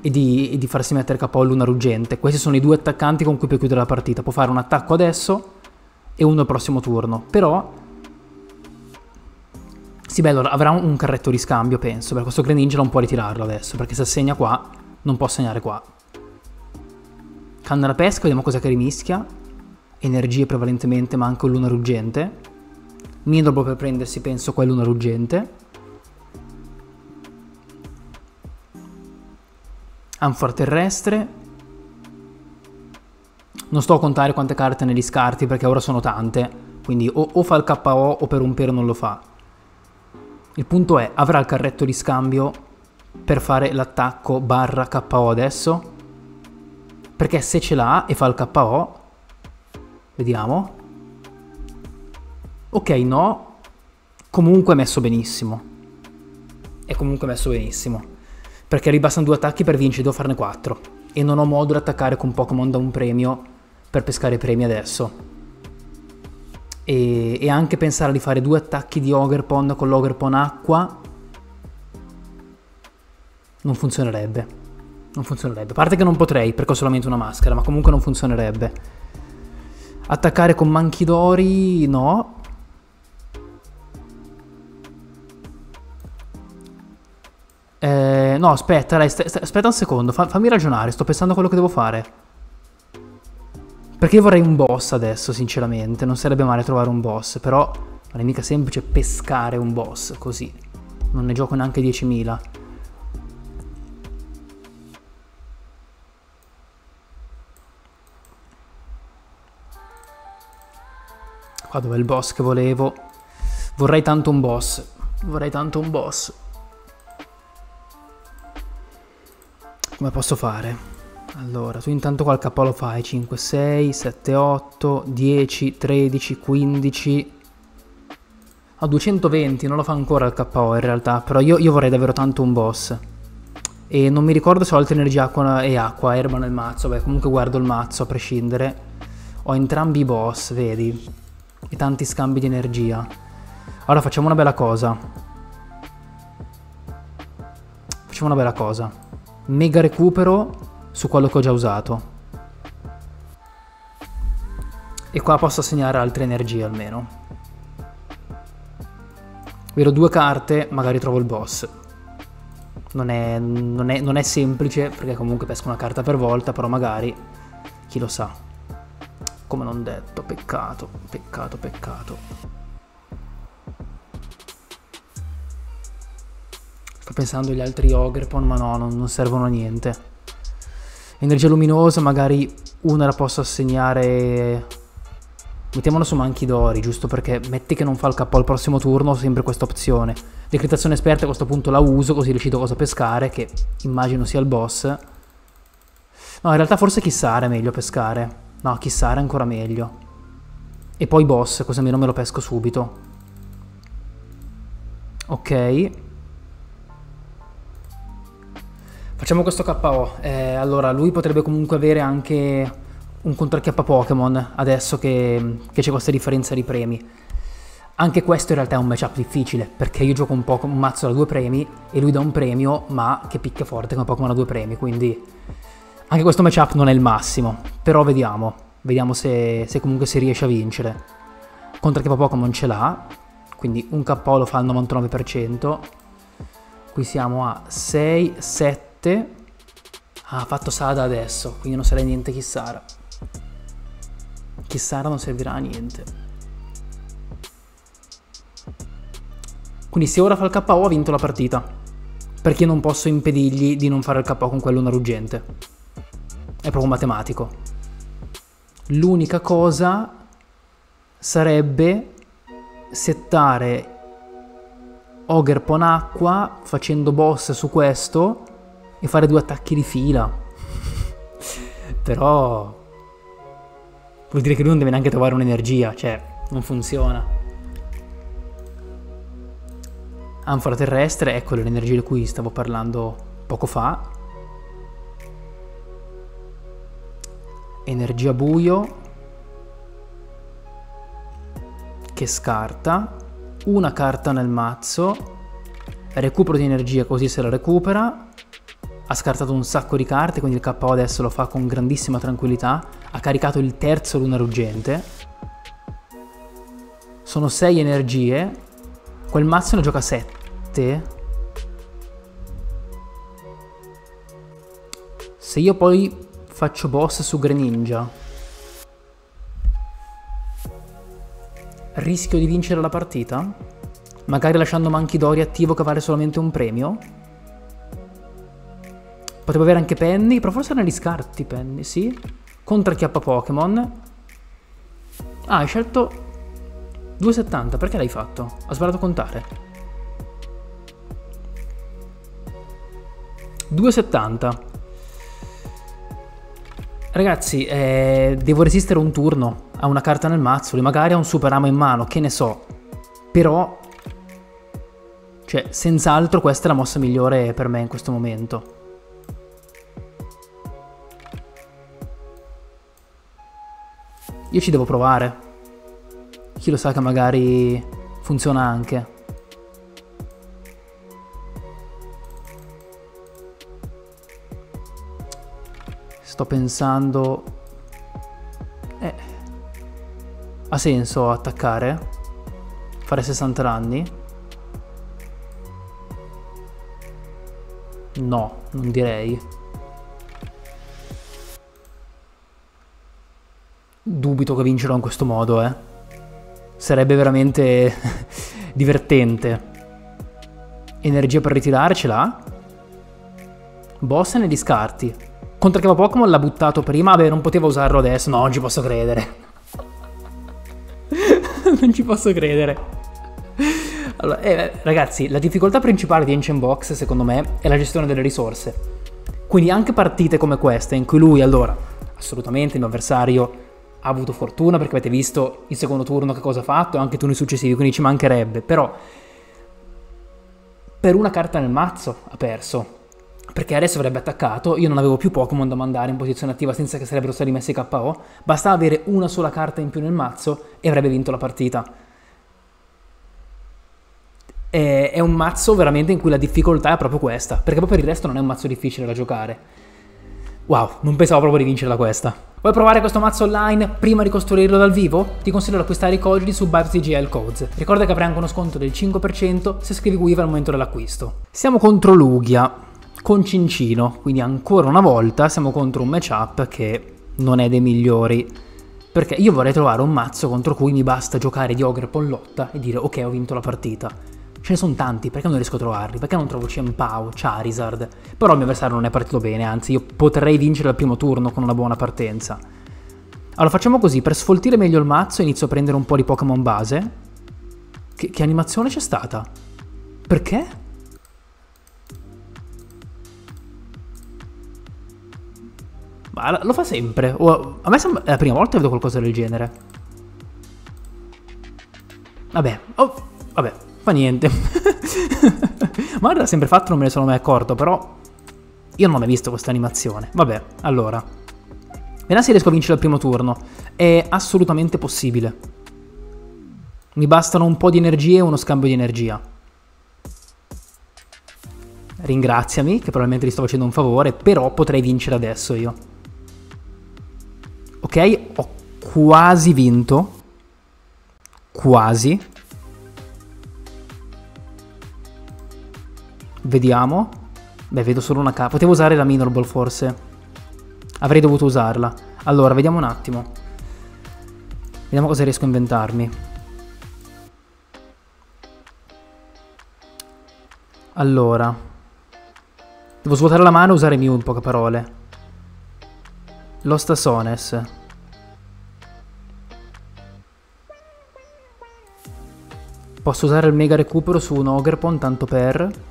e di, e di farsi mettere KO l'una ruggente. Questi sono i due attaccanti con cui può chiudere la partita, può fare un attacco adesso e uno al prossimo turno, però sì, bello, avrà un carretto di scambio, penso, perché questo Greninja non può ritirarlo adesso, perché se assegna qua, non può segnare qua. Canna da pesca, vediamo cosa che rimischia. Energie prevalentemente, ma anche luna ruggente. Nidobo per prendersi, penso, qua è luna ruggente. Anfora terrestre. Non sto a contare quante carte negli scarti, perché ora sono tante. Quindi o, o fa il KO o per un pelo non lo fa. Il punto è, avrà il carretto di scambio per fare l'attacco barra KO adesso? Perché se ce l'ha e fa il KO, vediamo. Ok, no. Comunque è messo benissimo. È comunque messo benissimo. Perché ribastano due attacchi per vincere, devo farne quattro. E non ho modo di attaccare con Pokémon da un premio per pescare premi adesso e, e anche pensare di fare due attacchi di Ogerpon con l'Ogerpon acqua non funzionerebbe. Non funzionerebbe. A parte che non potrei perché ho solamente una maschera, ma comunque non funzionerebbe. Attaccare con Manchidori no. Eh, no, aspetta, dai, aspetta un secondo, fa- fammi ragionare, sto pensando a quello che devo fare. Perché vorrei un boss adesso, sinceramente. Non sarebbe male trovare un boss, però non è mica semplice pescare un boss così. Non ne gioco neanche 10.000. Qua dove è il boss che volevo. Vorrei tanto un boss. Vorrei tanto un boss. Come posso fare? Allora, tu intanto qual lo fai? 5, 6, 7, 8, 10, 13, 15... A 220, non lo fa ancora il KO in realtà, però io, io, vorrei davvero tanto un boss. E non mi ricordo se ho altre energie acqua e acqua, erba nel mazzo, beh comunque guardo il mazzo a prescindere. Ho entrambi i boss, vedi? E tanti scambi di energia. Ora facciamo una bella cosa. Facciamo una bella cosa. Mega recupero su quello che ho già usato. E qua posso assegnare altre energie almeno. Vedo due carte, magari trovo il boss. Non è, non, è, non è, semplice perché comunque pesco una carta per volta, però magari chi lo sa. Come non detto, peccato, peccato, peccato. Sto pensando agli altri Ogrepon, ma no, non, non servono a niente. Energia luminosa, magari una la posso assegnare... Mettiamola su Manchi d'Ori, giusto perché metti che non fa il capo al prossimo turno, ho sempre questa opzione. Decretazione esperta a questo punto la uso, così decido cosa pescare, che immagino sia il boss. No, in realtà forse Chissare è meglio pescare. No, Chissare è ancora meglio. E poi boss, così almeno me lo pesco subito. Ok. Facciamo questo KO. Eh, allora, lui potrebbe comunque avere anche un contracchiappa Pokémon adesso che, che c'è questa differenza di premi. Anche questo in realtà è un matchup difficile, perché io gioco un, po- un mazzo da due premi e lui dà un premio, ma che picchia forte come Pokémon da due premi, quindi anche questo matchup non è il massimo. Però vediamo, vediamo se, se comunque si riesce a vincere. Contracchiappa Pokémon ce l'ha, quindi un KO lo fa al 99%. Qui siamo a 6, 7, 7 ah, ha fatto Sada adesso, quindi non sarà niente Chissara. Chissara non servirà a niente. Quindi se ora fa il KO ha vinto la partita. Perché non posso impedirgli di non fare il KO con quello ruggente. È proprio matematico. L'unica cosa sarebbe settare Ogerpon acqua facendo boss su questo e fare due attacchi di fila. Però vuol dire che lui non deve neanche trovare un'energia, cioè non funziona. Anfora terrestre, ecco l'energia di cui stavo parlando poco fa. Energia buio che scarta una carta nel mazzo, recupero di energia così se la recupera ha scartato un sacco di carte, quindi il KO adesso lo fa con grandissima tranquillità. Ha caricato il terzo luna ruggente. Sono 6 energie. Quel mazzo ne gioca 7. Se io poi faccio boss su Greninja, rischio di vincere la partita? Magari lasciando Monkey Dory attivo che vale solamente un premio? Potrebbe avere anche Penny, però forse negli scarti Penny, sì. Contra chiappa Pokémon. Ah, hai scelto 2,70, perché l'hai fatto? Ha sbagliato a contare. 2,70. Ragazzi, eh, devo resistere un turno a una carta nel mazzo, magari a un super amo in mano, che ne so. Però, cioè, senz'altro questa è la mossa migliore per me in questo momento. Io ci devo provare. Chi lo sa che magari funziona anche. Sto pensando... Eh... Ha senso attaccare? Fare 60 danni? No, non direi. Dubito che vincerò in questo modo, eh. Sarebbe veramente divertente. Energia per ritirare ce l'ha. Boss ne discarti. Contro che Pokémon l'ha buttato prima, vabbè non poteva usarlo adesso, no, non ci posso credere. non ci posso credere. Allora, eh, ragazzi, la difficoltà principale di Ancient Box, secondo me, è la gestione delle risorse. Quindi anche partite come queste, in cui lui, allora, assolutamente il mio avversario ha avuto fortuna, perché avete visto il secondo turno che cosa ha fatto, e anche turni successivi, quindi ci mancherebbe, però per una carta nel mazzo ha perso. Perché adesso avrebbe attaccato, io non avevo più Pokémon da mandare in posizione attiva senza che sarebbero stati messi KO, bastava avere una sola carta in più nel mazzo e avrebbe vinto la partita è, un mazzo veramente in cui la difficoltà è proprio questa, perché poi per il resto non è un mazzo difficile da giocare. Wow, non pensavo proprio di vincerla questa. Vuoi provare questo mazzo online prima di costruirlo dal vivo? Ti consiglio di acquistare i codici su ByteCGL Codes. Ricorda che avrai anche uno sconto del 5% se scrivi Weave al momento dell'acquisto. Siamo contro Lugia, con Cincino, quindi ancora una volta siamo contro un matchup che non è dei migliori. Perché io vorrei trovare un mazzo contro cui mi basta giocare di Ogre Pollotta e dire ok ho vinto la partita. Ce ne sono tanti, perché non riesco a trovarli? Perché non trovo Cienpao, Charizard? Però il mio avversario non è partito bene, anzi io potrei vincere al primo turno con una buona partenza. Allora facciamo così, per sfoltire meglio il mazzo inizio a prendere un po' di Pokémon base. Che, che animazione c'è stata? Perché? Ma lo fa sempre. a me sembra... È la prima volta che vedo qualcosa del genere. Vabbè. Oh, vabbè. Fa niente. Ma l'ha sempre fatto, non me ne sono mai accorto, però io non ho mai visto questa animazione. Vabbè, allora. Vediamo se riesco a vincere al primo turno. È assolutamente possibile. Mi bastano un po' di energia e uno scambio di energia. Ringraziami, che probabilmente ti sto facendo un favore, però potrei vincere adesso io. Ok, ho quasi vinto. Quasi. Vediamo. Beh, vedo solo una K. Potevo usare la Minor Ball forse. Avrei dovuto usarla. Allora, vediamo un attimo. Vediamo cosa riesco a inventarmi. Allora. Devo svuotare la mano e usare Mew in poche parole. L'Ostasones. Posso usare il mega recupero su un Ogrepon tanto per...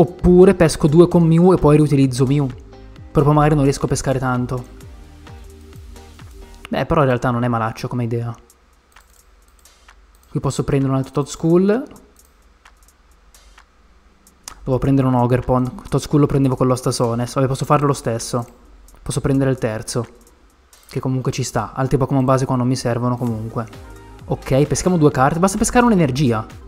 Oppure pesco due con Mew e poi riutilizzo Mew. Proprio magari non riesco a pescare tanto. Beh, però in realtà non è malaccio come idea. Qui posso prendere un altro Todd School. Devo prendere un Ogerpon. Todd School lo prendevo con l'Ostasones. Vabbè, posso farlo lo stesso. Posso prendere il terzo. Che comunque ci sta. Altri Pokémon base qua non mi servono comunque. Ok, peschiamo due carte. Basta pescare un'energia.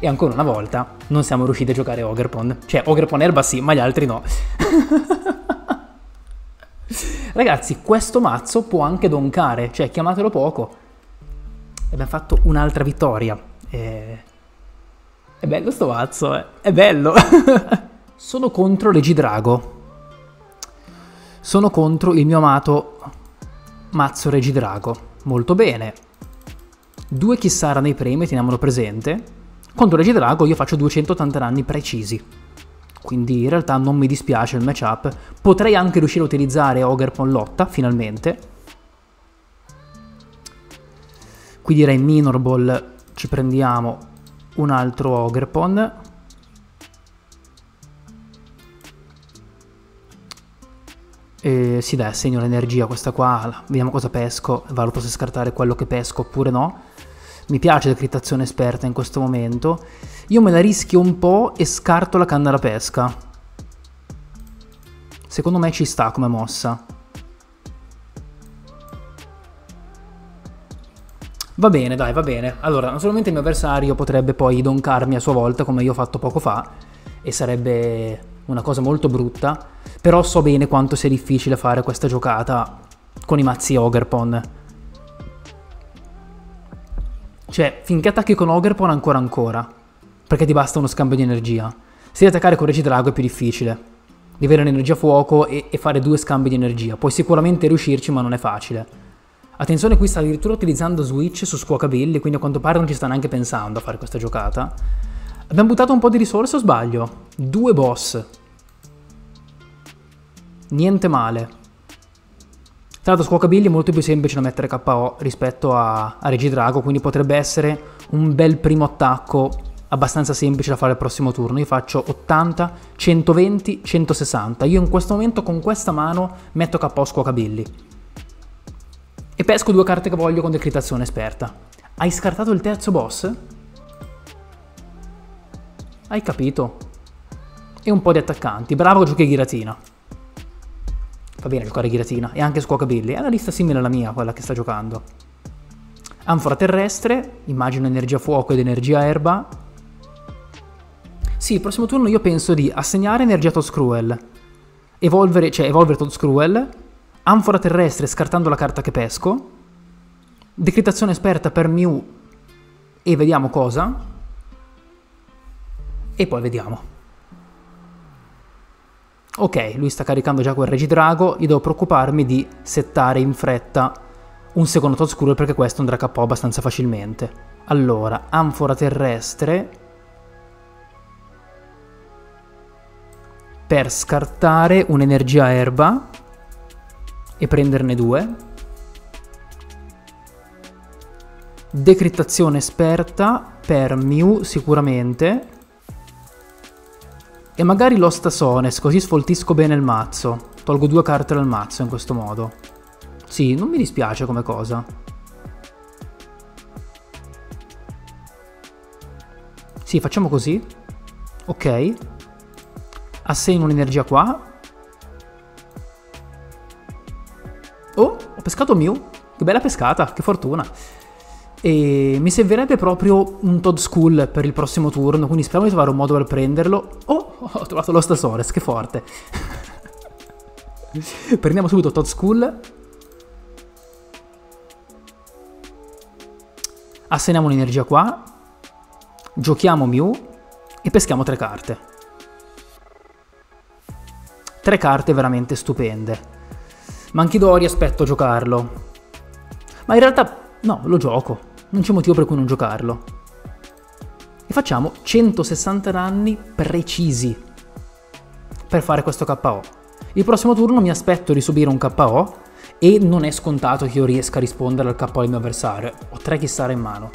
E ancora una volta non siamo riusciti a giocare Ogrepon. Cioè, Ogrepon Erba sì, ma gli altri no. Ragazzi, questo mazzo può anche doncare, cioè chiamatelo poco. E abbiamo fatto un'altra vittoria. E... È bello sto mazzo, eh. È bello. Sono contro Regidrago. Sono contro il mio amato mazzo Regidrago. Molto bene. Due Chissara nei premi, teniamolo presente. Contro Regi Drago io faccio 280 danni precisi. Quindi in realtà non mi dispiace il matchup. Potrei anche riuscire a utilizzare Ogerpon Lotta, finalmente. Qui direi Minor Ball, ci prendiamo un altro Ogerpon. E sì dai, segno l'energia questa qua, vediamo cosa pesco, valuto se scartare quello che pesco oppure no mi piace decrittazione esperta in questo momento, io me la rischio un po' e scarto la canna da pesca. Secondo me ci sta come mossa. Va bene, dai, va bene. Allora, naturalmente il mio avversario potrebbe poi doncarmi a sua volta, come io ho fatto poco fa, e sarebbe una cosa molto brutta, però so bene quanto sia difficile fare questa giocata con i mazzi Ogerpon. Cioè, finché attacchi con Ogerpon ancora ancora. perché ti basta uno scambio di energia. Se devi attaccare con Regidrago è più difficile. Devi avere l'energia fuoco e, e fare due scambi di energia. Puoi sicuramente riuscirci, ma non è facile. Attenzione, qui sta addirittura utilizzando Switch su Scuocabilli, quindi a quanto pare non ci sta neanche pensando a fare questa giocata. Abbiamo buttato un po' di risorse o sbaglio? Due boss. Niente male. Tra l'altro Scuocabilli è molto più semplice da mettere KO rispetto a, a Regidrago, quindi potrebbe essere un bel primo attacco abbastanza semplice da fare il prossimo turno. Io faccio 80, 120, 160. Io in questo momento con questa mano metto KO Scuocabilli. E pesco due carte che voglio con decritazione esperta. Hai scartato il terzo boss? Hai capito? E un po' di attaccanti. Bravo giochi Giratina. Va bene giocare Giratina. E anche Squawkabilly. È una lista simile alla mia, quella che sta giocando. Anfora terrestre, immagino energia fuoco ed energia erba. Sì, il prossimo turno io penso di assegnare energia Todd Scruel. Evolvere, cioè evolvere Todd Scruel Anfora terrestre scartando la carta che pesco. Decritazione esperta per Mew e vediamo cosa. E poi vediamo. Ok, lui sta caricando già quel Regidrago, io devo preoccuparmi di settare in fretta un secondo Todd Screw perché questo andrà a KO abbastanza facilmente. Allora, Anfora terrestre per scartare un'energia erba e prenderne due. Decrittazione esperta per Mew sicuramente. E magari Lost Asones, così sfoltisco bene il mazzo. Tolgo due carte dal mazzo in questo modo. Sì, non mi dispiace come cosa. Sì, facciamo così. Ok. Assegno un'energia qua. Oh, ho pescato Mew. Che bella pescata, che fortuna. E mi servirebbe proprio un Todd School per il prossimo turno, quindi speriamo di trovare un modo per prenderlo. Oh, ho trovato lo Stasores, che forte. Prendiamo subito Todd School. Assegniamo un'energia qua. Giochiamo Mew e peschiamo tre carte. Tre carte veramente stupende. Manchidori aspetto a giocarlo. Ma in realtà no, lo gioco. Non c'è motivo per cui non giocarlo. E facciamo 160 danni precisi per fare questo KO. Il prossimo turno mi aspetto di subire un KO e non è scontato che io riesca a rispondere al KO del mio avversario. Ho tre chissare in mano.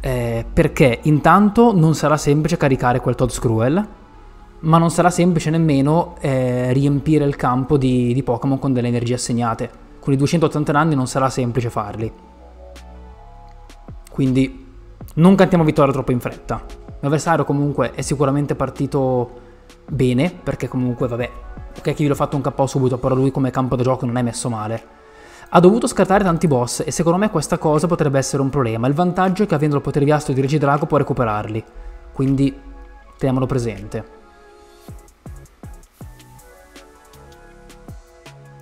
Eh, perché intanto non sarà semplice caricare quel Todd Scruel ma non sarà semplice nemmeno eh, riempire il campo di, di, Pokémon con delle energie assegnate. Con i 280 anni non sarà semplice farli. Quindi non cantiamo vittoria troppo in fretta. L'avversario comunque è sicuramente partito bene, perché comunque vabbè, ok che l'ho fatto un KO subito, però lui come campo da gioco non è messo male. Ha dovuto scartare tanti boss e secondo me questa cosa potrebbe essere un problema. Il vantaggio è che avendo il potere di astro di Regidrago può recuperarli. Quindi teniamolo presente.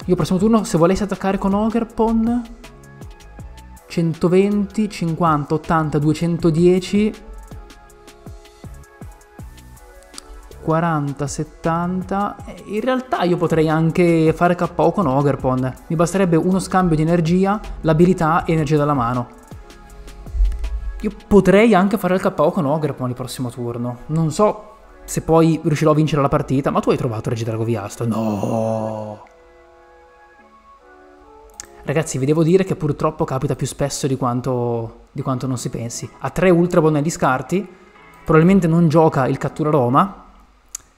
Io prossimo turno, se volessi attaccare con Ogerpon, 120, 50, 80, 210, 40, 70. In realtà io potrei anche fare KO con Ogerpon. Mi basterebbe uno scambio di energia, l'abilità e energia dalla mano. Io potrei anche fare il KO con Ogerpon il prossimo turno. Non so se poi riuscirò a vincere la partita, ma tu hai trovato Regidrago Viasto? No! Ragazzi, vi devo dire che purtroppo capita più spesso di quanto, di quanto non si pensi. Ha tre ultra bonelli scarti, probabilmente non gioca il cattura Roma,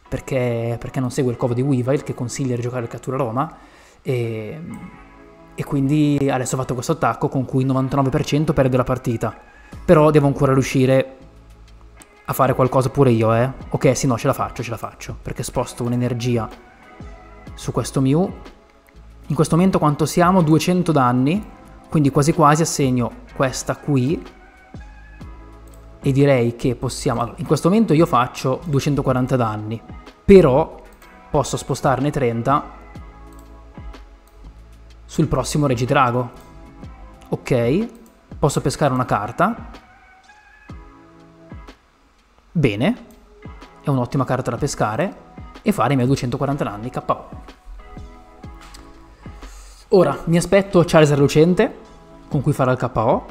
perché, perché non segue il covo di Weavile che consiglia di giocare il cattura Roma, e, e quindi adesso ho fatto questo attacco con cui il 99% perde la partita. Però devo ancora riuscire a fare qualcosa pure io, eh. Ok, sì, no, ce la faccio, ce la faccio, perché sposto un'energia su questo Mew in questo momento quanto siamo? 200 danni, quindi quasi quasi assegno questa qui e direi che possiamo... In questo momento io faccio 240 danni, però posso spostarne 30 sul prossimo Regidrago. Ok, posso pescare una carta. bene, è un'ottima carta da pescare, e fare i miei 240 danni KO. Ora mi aspetto Charizard lucente con cui farà il KO.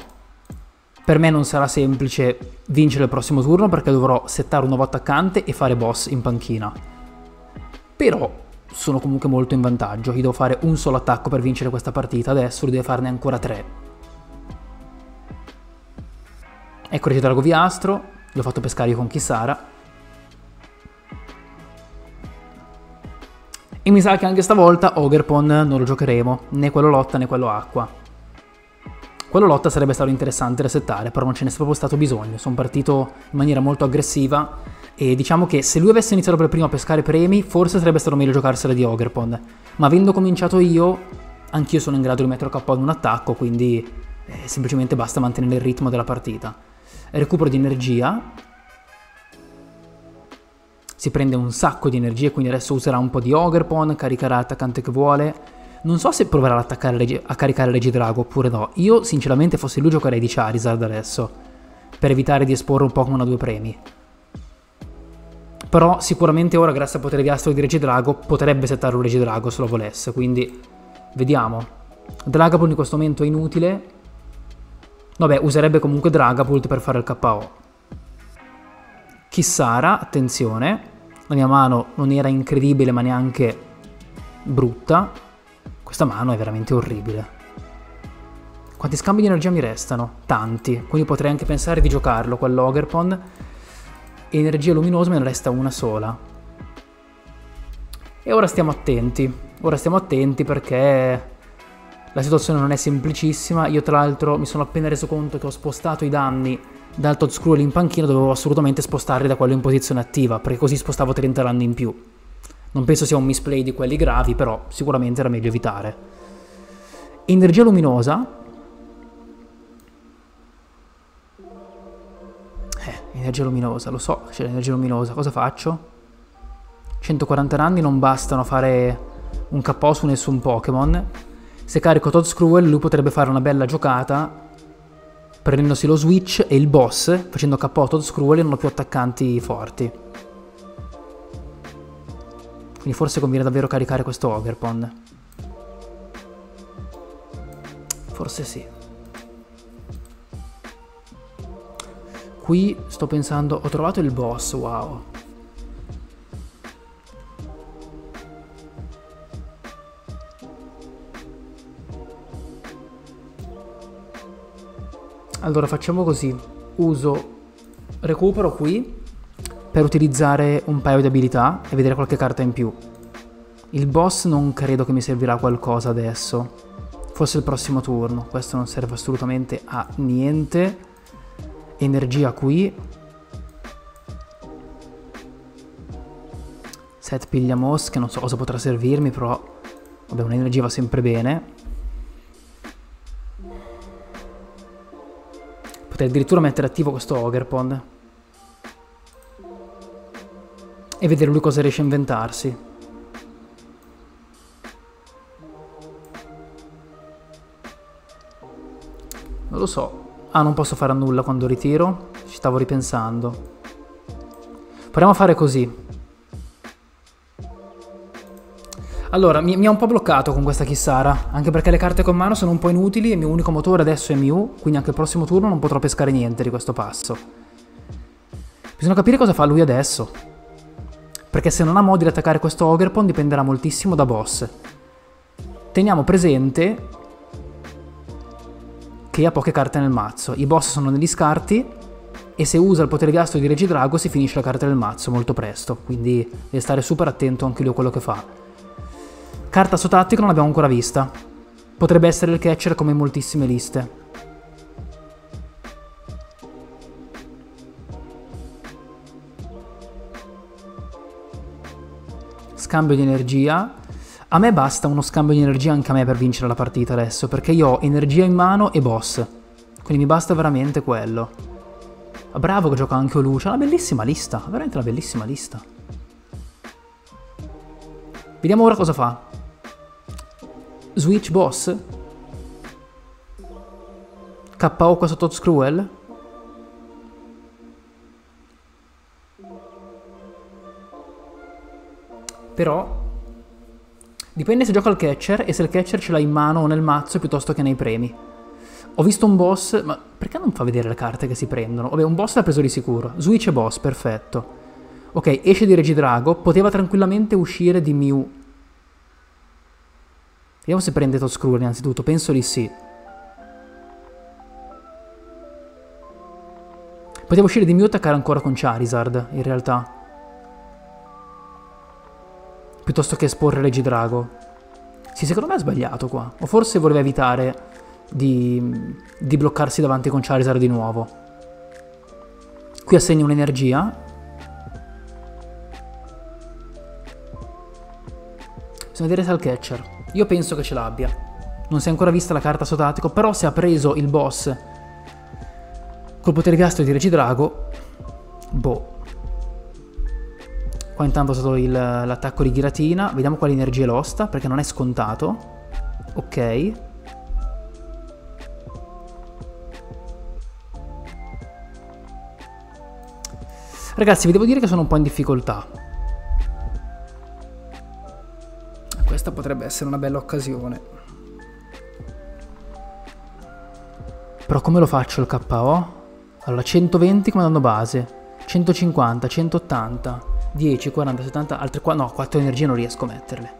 Per me non sarà semplice vincere il prossimo turno perché dovrò settare un nuovo attaccante e fare boss in panchina. Però sono comunque molto in vantaggio. Io devo fare un solo attacco per vincere questa partita, adesso lui deve farne ancora tre. Ecco Regidrago Viastro, l'ho fatto pescare io con Kisara. E mi sa che anche stavolta Ogerpon non lo giocheremo, né quello lotta né quello acqua. Quello lotta sarebbe stato interessante resettare, però non ce n'è proprio stato bisogno. Sono partito in maniera molto aggressiva e diciamo che se lui avesse iniziato per primo a pescare premi, forse sarebbe stato meglio giocarsela di Ogerpon. Ma avendo cominciato io, anch'io sono in grado di mettere KO in un attacco, quindi eh, semplicemente basta mantenere il ritmo della partita. Recupero di energia, si prende un sacco di energie, quindi adesso userà un po' di Ogerpon, caricherà l'attaccante che vuole. Non so se proverà a caricare Regidrago oppure no. Io, sinceramente, fossi lui giocherei di Charizard adesso, per evitare di esporre un Pokémon a due premi. Però sicuramente ora, grazie al potere di Astro di Regidrago, potrebbe settare un Regidrago se lo volesse, quindi vediamo. Dragapult in questo momento è inutile. Vabbè, userebbe comunque Dragapult per fare il KO. Kissara, attenzione, la mia mano non era incredibile ma neanche brutta. Questa mano è veramente orribile. Quanti scambi di energia mi restano? Tanti, quindi potrei anche pensare di giocarlo quell'Ogerpon. Energia luminosa me ne resta una sola. E ora stiamo attenti, ora stiamo attenti perché la situazione non è semplicissima. Io tra l'altro mi sono appena reso conto che ho spostato i danni dal Todd Scroll in panchina dovevo assolutamente spostarli da quello in posizione attiva, perché così spostavo 30 danni in più. Non penso sia un misplay di quelli gravi, però sicuramente era meglio evitare. Energia luminosa. Eh, energia luminosa, lo so, c'è l'energia luminosa, cosa faccio? 140 danni non bastano a fare un KO su nessun Pokémon. Se carico Todd Screw, lui potrebbe fare una bella giocata prendendosi lo switch e il boss, facendo KO Todd Screw e non ho più attaccanti forti. Quindi forse conviene davvero caricare questo Ogerpon. Forse sì. Qui sto pensando, ho trovato il boss, wow. Allora facciamo così, uso recupero qui per utilizzare un paio di abilità e vedere qualche carta in più. Il boss non credo che mi servirà qualcosa adesso, forse il prossimo turno, questo non serve assolutamente a niente. Energia qui. Set piglia mosche, non so cosa potrà servirmi, però vabbè un'energia va sempre bene. Potrei addirittura mettere attivo questo Ogerpon. E vedere lui cosa riesce a inventarsi. Non lo so. Ah, non posso fare nulla quando ritiro? Ci stavo ripensando. Proviamo a fare così. Allora, mi, mi, ha un po' bloccato con questa Kissara, anche perché le carte con mano sono un po' inutili e il mio unico motore adesso è Mew, quindi anche il prossimo turno non potrò pescare niente di questo passo. Bisogna capire cosa fa lui adesso. Perché se non ha modi di attaccare questo Ogerpon dipenderà moltissimo da boss. Teniamo presente che ha poche carte nel mazzo. I boss sono negli scarti e se usa il potere di astro di Regidrago si finisce la carta del mazzo molto presto, quindi deve stare super attento anche lui a quello che fa. Carta sotattica non l'abbiamo ancora vista. Potrebbe essere il catcher come in moltissime liste. Scambio di energia. A me basta uno scambio di energia anche a me per vincere la partita adesso, perché io ho energia in mano e boss. Quindi mi basta veramente quello. Bravo che gioca anche Olucia, una bellissima lista, veramente una bellissima lista. Vediamo ora cosa fa. Switch Boss? KO qua sotto Screwell? Però dipende se gioca al catcher e se il catcher ce l'ha in mano o nel mazzo piuttosto che nei premi. Ho visto un boss, ma perché non fa vedere le carte che si prendono? Vabbè, un boss l'ha preso di sicuro. Switch e boss, perfetto. Ok, esce di Regidrago, poteva tranquillamente uscire di Mew Vediamo se prende Todscrew innanzitutto, penso di sì. Poteva uscire di Mew e attaccare ancora con Charizard, in realtà. Piuttosto che esporre Regidrago. Sì, secondo me ha sbagliato qua. O forse voleva evitare di, di bloccarsi davanti con Charizard di nuovo. Qui assegna un'energia Bisogna vedere se ha il catcher. Io penso che ce l'abbia. Non si è ancora vista la carta sotatico, però se ha preso il boss col potere gastro di Regidrago, boh. Qua intanto è stato l'attacco di Giratina. Vediamo quali energie losta, perché non è scontato. Ok. Ragazzi, vi devo dire che sono un po' in difficoltà. Questa potrebbe essere una bella occasione. Però come lo faccio il KO? Allora, 120 come danno base, 150, 180, 10, 40, 70, altre 4, no, 4 energie non riesco a metterle.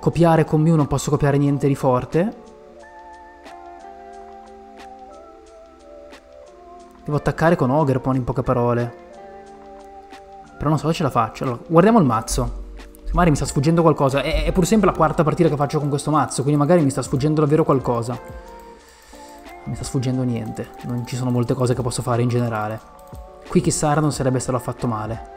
Copiare con Mew non posso copiare niente di forte. Devo attaccare con Ogerpon in poche parole. Però non so se ce la faccio. Allora, guardiamo il mazzo. Magari mi sta sfuggendo qualcosa. È, è pur sempre la quarta partita che faccio con questo mazzo, quindi magari mi sta sfuggendo davvero qualcosa. Non mi sta sfuggendo niente. Non ci sono molte cose che posso fare in generale. Qui Kissara non sarebbe stato affatto male.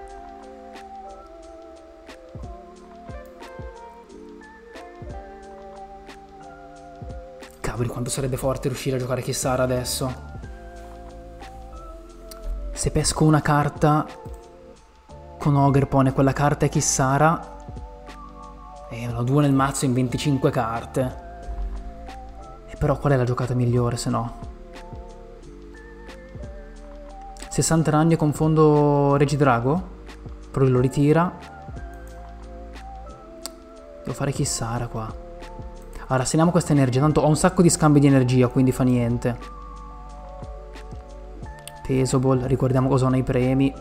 Cavoli, quanto sarebbe forte riuscire a giocare Kissara adesso. Se pesco una carta con Ogerpon e quella carta è Kissara, due nel mazzo in 25 carte. E però qual è la giocata migliore se no? 60 ragni confondo Regidrago? Però lo ritira. Devo fare Chissara qua. Allora, segniamo questa energia. Tanto ho un sacco di scambi di energia, quindi fa niente. Pesoball, ricordiamo cosa ho nei premi.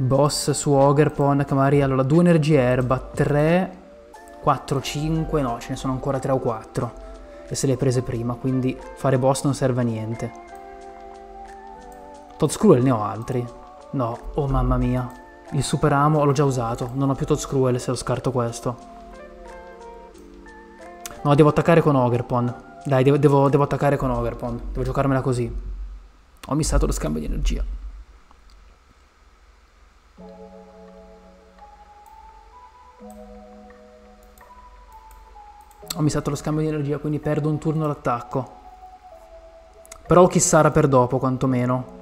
Boss su Ogerpon, Camari, allora 2 energie erba, 3, 4, 5, no, ce ne sono ancora 3 o 4. E se le hai prese prima, quindi fare boss non serve a niente. Todscruel ne ho altri. No, oh mamma mia. Il super amo l'ho già usato, non ho più Todscruel se lo scarto questo. No, devo attaccare con Ogerpon. Dai, devo, devo, attaccare con Ogerpon. Devo giocarmela così. Ho missato lo scambio di energia. Ho missato lo scambio di energia, quindi perdo un turno d'attacco. Però Kissara per dopo, quantomeno.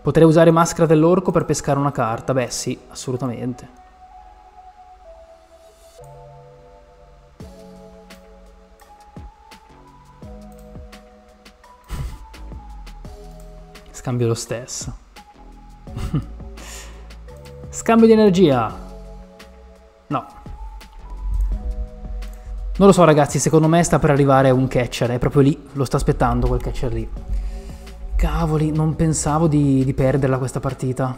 Potrei usare Maschera dell'Orco per pescare una carta? Beh sì, assolutamente. Scambio lo stesso. Scambio di energia. No. Non lo so ragazzi, secondo me sta per arrivare un catcher, è proprio lì, lo sta aspettando quel catcher lì. Cavoli, non pensavo di, di perderla questa partita.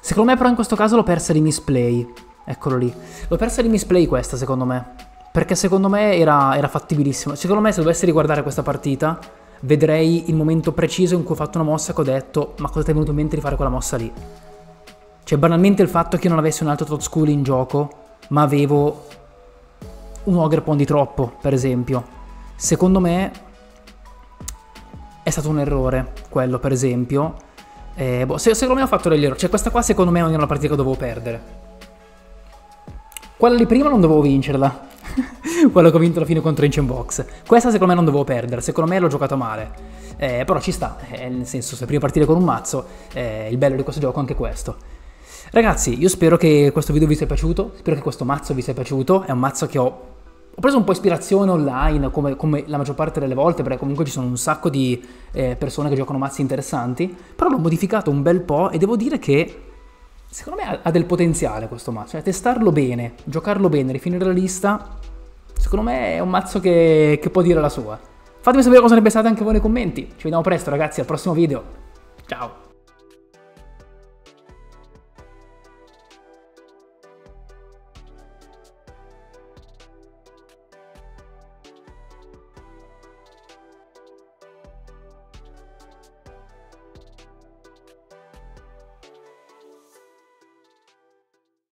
Secondo me però in questo caso l'ho persa di misplay. Eccolo lì. L'ho persa di misplay questa secondo me. Perché secondo me era, era fattibilissimo. Secondo me se dovessi riguardare questa partita vedrei il momento preciso in cui ho fatto una mossa che ho detto ma cosa ti è venuto in mente di fare quella mossa lì? Cioè banalmente il fatto che io non avessi un altro Todd School in gioco ma avevo un Ogrepon di troppo, per esempio. Secondo me è stato un errore quello, per esempio. Eh, boh, secondo me ho fatto degli errori. Cioè, questa qua secondo me non era una partita che dovevo perdere. Quella di prima non dovevo vincerla. Quello che ho vinto alla fine contro Ancient Box. Questa secondo me non dovevo perdere. Secondo me l'ho giocato male. Eh, però ci sta. Eh, nel senso, se prima partire con un mazzo, eh, il bello di questo gioco è anche questo. Ragazzi, io spero che questo video vi sia piaciuto. Spero che questo mazzo vi sia piaciuto. È un mazzo che ho Ho preso un po' ispirazione online, come, come, la maggior parte delle volte, perché comunque ci sono un sacco di eh, persone che giocano mazzi interessanti, però l'ho modificato un bel po' e devo dire che secondo me ha, ha del potenziale questo mazzo, cioè testarlo bene, giocarlo bene, rifinire la lista, secondo me è un mazzo che, che può dire la sua. Fatemi sapere cosa ne pensate anche voi nei commenti. Ci vediamo presto ragazzi, al prossimo video. Ciao!